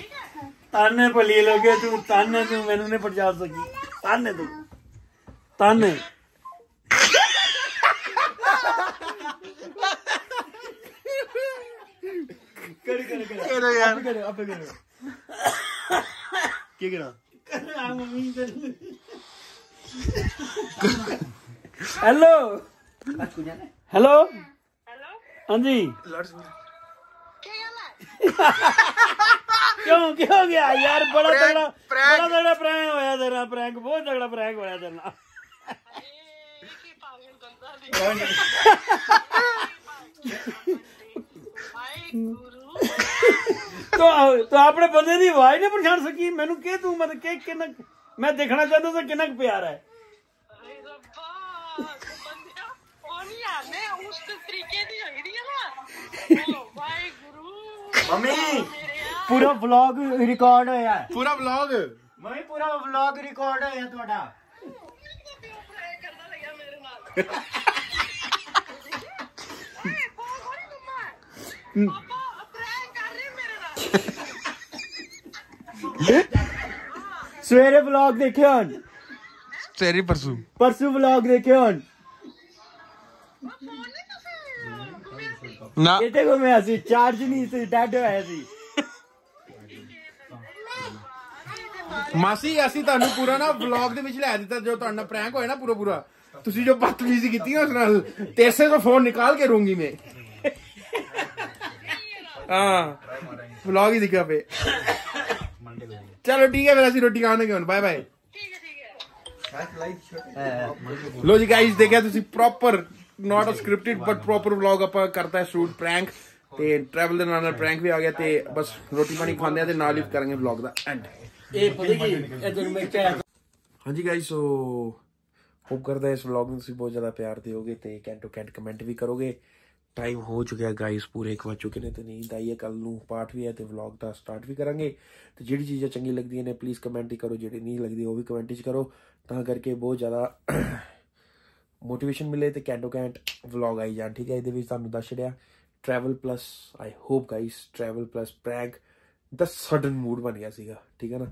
ताने पलिए लोके तू ताने तू मैंने नहीं पचा सकी। ताने तू। ताने। कर कर कर यार
कर अपने कर। ਕੀ ਕਰਾਂ? ਕਰਾਂ ਮੰਮੀ ਹੈਲੋ ਹੈਲੋ ਹਾਂਜੀ। ਕਿਉਂ ਕੀ ਹੋ ਗਿਆ? ਯਾਰ ਬੜਾ ਤਗੜਾ ਬੜਾ ਤਗੜਾ ਪ੍ਰੈਂਕ
ਹੋਇਆ ਤੇਰਾ ਪ੍ਰੈਂਕ ਬਹੁਤ ਤਗੜਾ ਪ੍ਰੈਂਕ ਹੋਇਆ ਤੇਰਾ ਦੀ ਹੋਈ ਦੀ ਹੈ ਨਾ ਓ ਭਾਈ ਗੁਰੂ
ਮੰਮੀ
ਮੇਰੇ ਆ
ਪੂਰਾ ਵਲੌਗ ਰਿਕਾਰਡ ਹੋਇਆ ਹੈ।
ਪੂਰਾ ਵਲੌਗ
ਮੰਮੀ ਪੂਰਾ ਵਲੌਗ ਰਿਕਾਰਡ ਹੋਇਆ ਤੁਹਾਡਾ
ਪ੍ਰੈਂਕ ਕਰਦਾ ਲੱਗਿਆ ਮੇਰੇ ਨਾਲ ਏ ਕੌਣ ਹੋਈ ਮੰਮਾ ਪਾਪਾ ਪ੍ਰੈਂਕ
ਸਵੇਰੇ ਵਲੌਗ ਦੇਖਿਓ ਹੁਣ
ਤੇਰੀ ਪਰਸੂ
ਪਰਸੋਂ ਵਲੌਗ ਦੇਖਿਓ ਹੁਣ
ਫੋਨ ਨਹੀਂ ਤੁਸੀਂ
ਨਾ
ਕਿਤੇ ਘੁੰਮਿਆ ਸੀ ਚਾਰਜ ਨਹੀਂ ਸੀ ਡੈਡ ਹੋਇਆ ਸੀ
ਮਾਸੀ ਅਸੀਂ ਤੁਹਾਨੂੰ ਪੂਰਾ ਨਾ ਵਲੌਗ ਦੇ ਵਿੱਚ ਲੈ ਦਿੱਤਾ ਜੋ ਤੁਹਾਡਾ ਪ੍ਰੈਂਕ ਹੋਇਆ ਨਾ ਪੂਰਾ ਪੂਰਾ ਤੁਸੀਂ ਜੋ ਬਦਤਮੀਜ਼ੀ ਕੀਤੀ ਨਾ ਉਸ ਨਾਲ ਤੇਸੇ ਤੋਂ ਫੋਨ ਨਿਕਾਲ ਕੇ ਰੂੰਗੀ ਮੈਂ ਹਾਂ ਵਲੌਗ ਹੀ ਦਿਖਾ ਪੇ ਚਲੋ ਠੀਕ ਹੈ ਫਿਰ ਅਸੀਂ ਰੋਟੀ ਖਾਣੇ ਗਏ ਬਾਏ ਬਾਏ
ਠੀਕ ਹੈ ਠੀਕ ਹੈ
ਲੋ ਜੀ ਗਾਇਸ ਦੇਖਿਆ ਤੁਸੀਂ proper not a scripted but proper vlog ਆਪਾਂ ਕਰਤਾ ਹੈ ਸ਼ੂਟ ਪ੍ਰੈਂਕ ਤੇ ਟਰੈਵਲ ਦੇ ਨਾਲ ਨਾਲ ਪ੍ਰੈਂਕ ਵੀ ਆ ਗਿਆ ਤੇ ਬਸ ਰੋਟੀ ਪਾਣੀ ਖਾਂਦੇ ਆ ਤੇ ਨਾਲ ਹੀ ਕਰਾਂਗੇ ਵਲੌਗ ਦਾ ਐਂਡ
ਇਹ ਪਤਾ ਕੀ ਇਧਰ ਮੈਂ ਚਾਹ
ਹਾਂਜੀ ਗਾਇਸ ਸੋ ਹੋਪ ਕਰਦਾ ਇਸ ਵਲੌਗ ਨੂੰ ਤੁਸੀਂ ਬਹੁਤ ਜ਼ਿਆਦਾ ਪਿਆਰ ਦਿਓਗੇ ਤੇ ਕੈਂਟ ਟੂ ਕੈਂਟ ਕਮੈਂਟ ਵੀ ਕਰੋਗੇ ਟਾਈਮ ਹੋ ਚੁੱਕਿਆ ਗਾਇਸ ਪੂਰੇ 1 ਵਜ ਚੁੱਕੇ ਨੇ ਤੇ ਨੀਂਦ ਆਈ ਹੈ ਕੱਲ ਨੂੰ ਪਾਠ ਵੀ ਹੈ ਤੇ ਵਲੌਗ ਦਾ ਸਟਾਰਟ ਵੀ ਕਰਾਂਗੇ। ਤੇ ਜਿਹੜੀ ਚੀਜ਼ਾਂ ਚੰਗੀ ਲੱਗਦੀਆਂ ਨੇ ਪਲੀਜ਼ ਕਮੈਂਟ ਹੀ ਕਰੋ, ਜਿਹੜੀ ਨਹੀਂ ਲੱਗਦੀ ਉਹ ਵੀ ਕਮੈਂਟ ਹੀ ਕਰੋ। ਤਾਂ ਕਰਕੇ ਬਹੁਤ ਜ਼ਿਆਦਾ ਮੋਟੀਵੇਸ਼ਨ ਮਿਲੇ ਤੇ ਕੈਂਟ ਟੂ ਕੈਂਟ ਵਲੌਗ ਆਈ ਜਾਣ, ਠੀਕ ਹੈ? ਇਹਦੇ ਵਿੱਚ ਤੁਹਾਨੂੰ ਦੱਸ ਛੜਿਆ travel plus I hope guys travel plus prank the sudden mood ਬਣ ਗਿਆ ਸੀਗਾ, ਠੀਕ ਹੈ ਨਾ?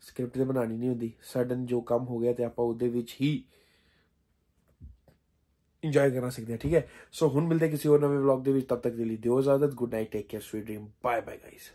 ਸਕ੍ਰਿਪਟ ਤੇ ਬਣਾਣੀ ਨਹੀਂ ਹੁੰਦੀ। ਸਡਨ ਜੋ ਕੰਮ ਹੋ ਗਿਆ ਤੇ ਆਪਾਂ ਉਹਦੇ ਵਿੱਚ ਹੀ ਇੰਜੋਏ ਕਰਨਾ ਸਿੱਖਦੇ ਹਾਂ ਠੀਕ ਹੈ ਸੋ ਹੁਣ ਮਿਲਦੇ ਹਾਂ ਕਿਸੇ ਹੋਰ ਨਵੇਂ ਵਲੌਗ ਦੇ ਵਿੱਚ ਤਦ ਤੱਕ ਦੇ ਲਈ ਦਿਓ ਇਜਾਜ਼ਤ good night take care sweet dream bye bye guys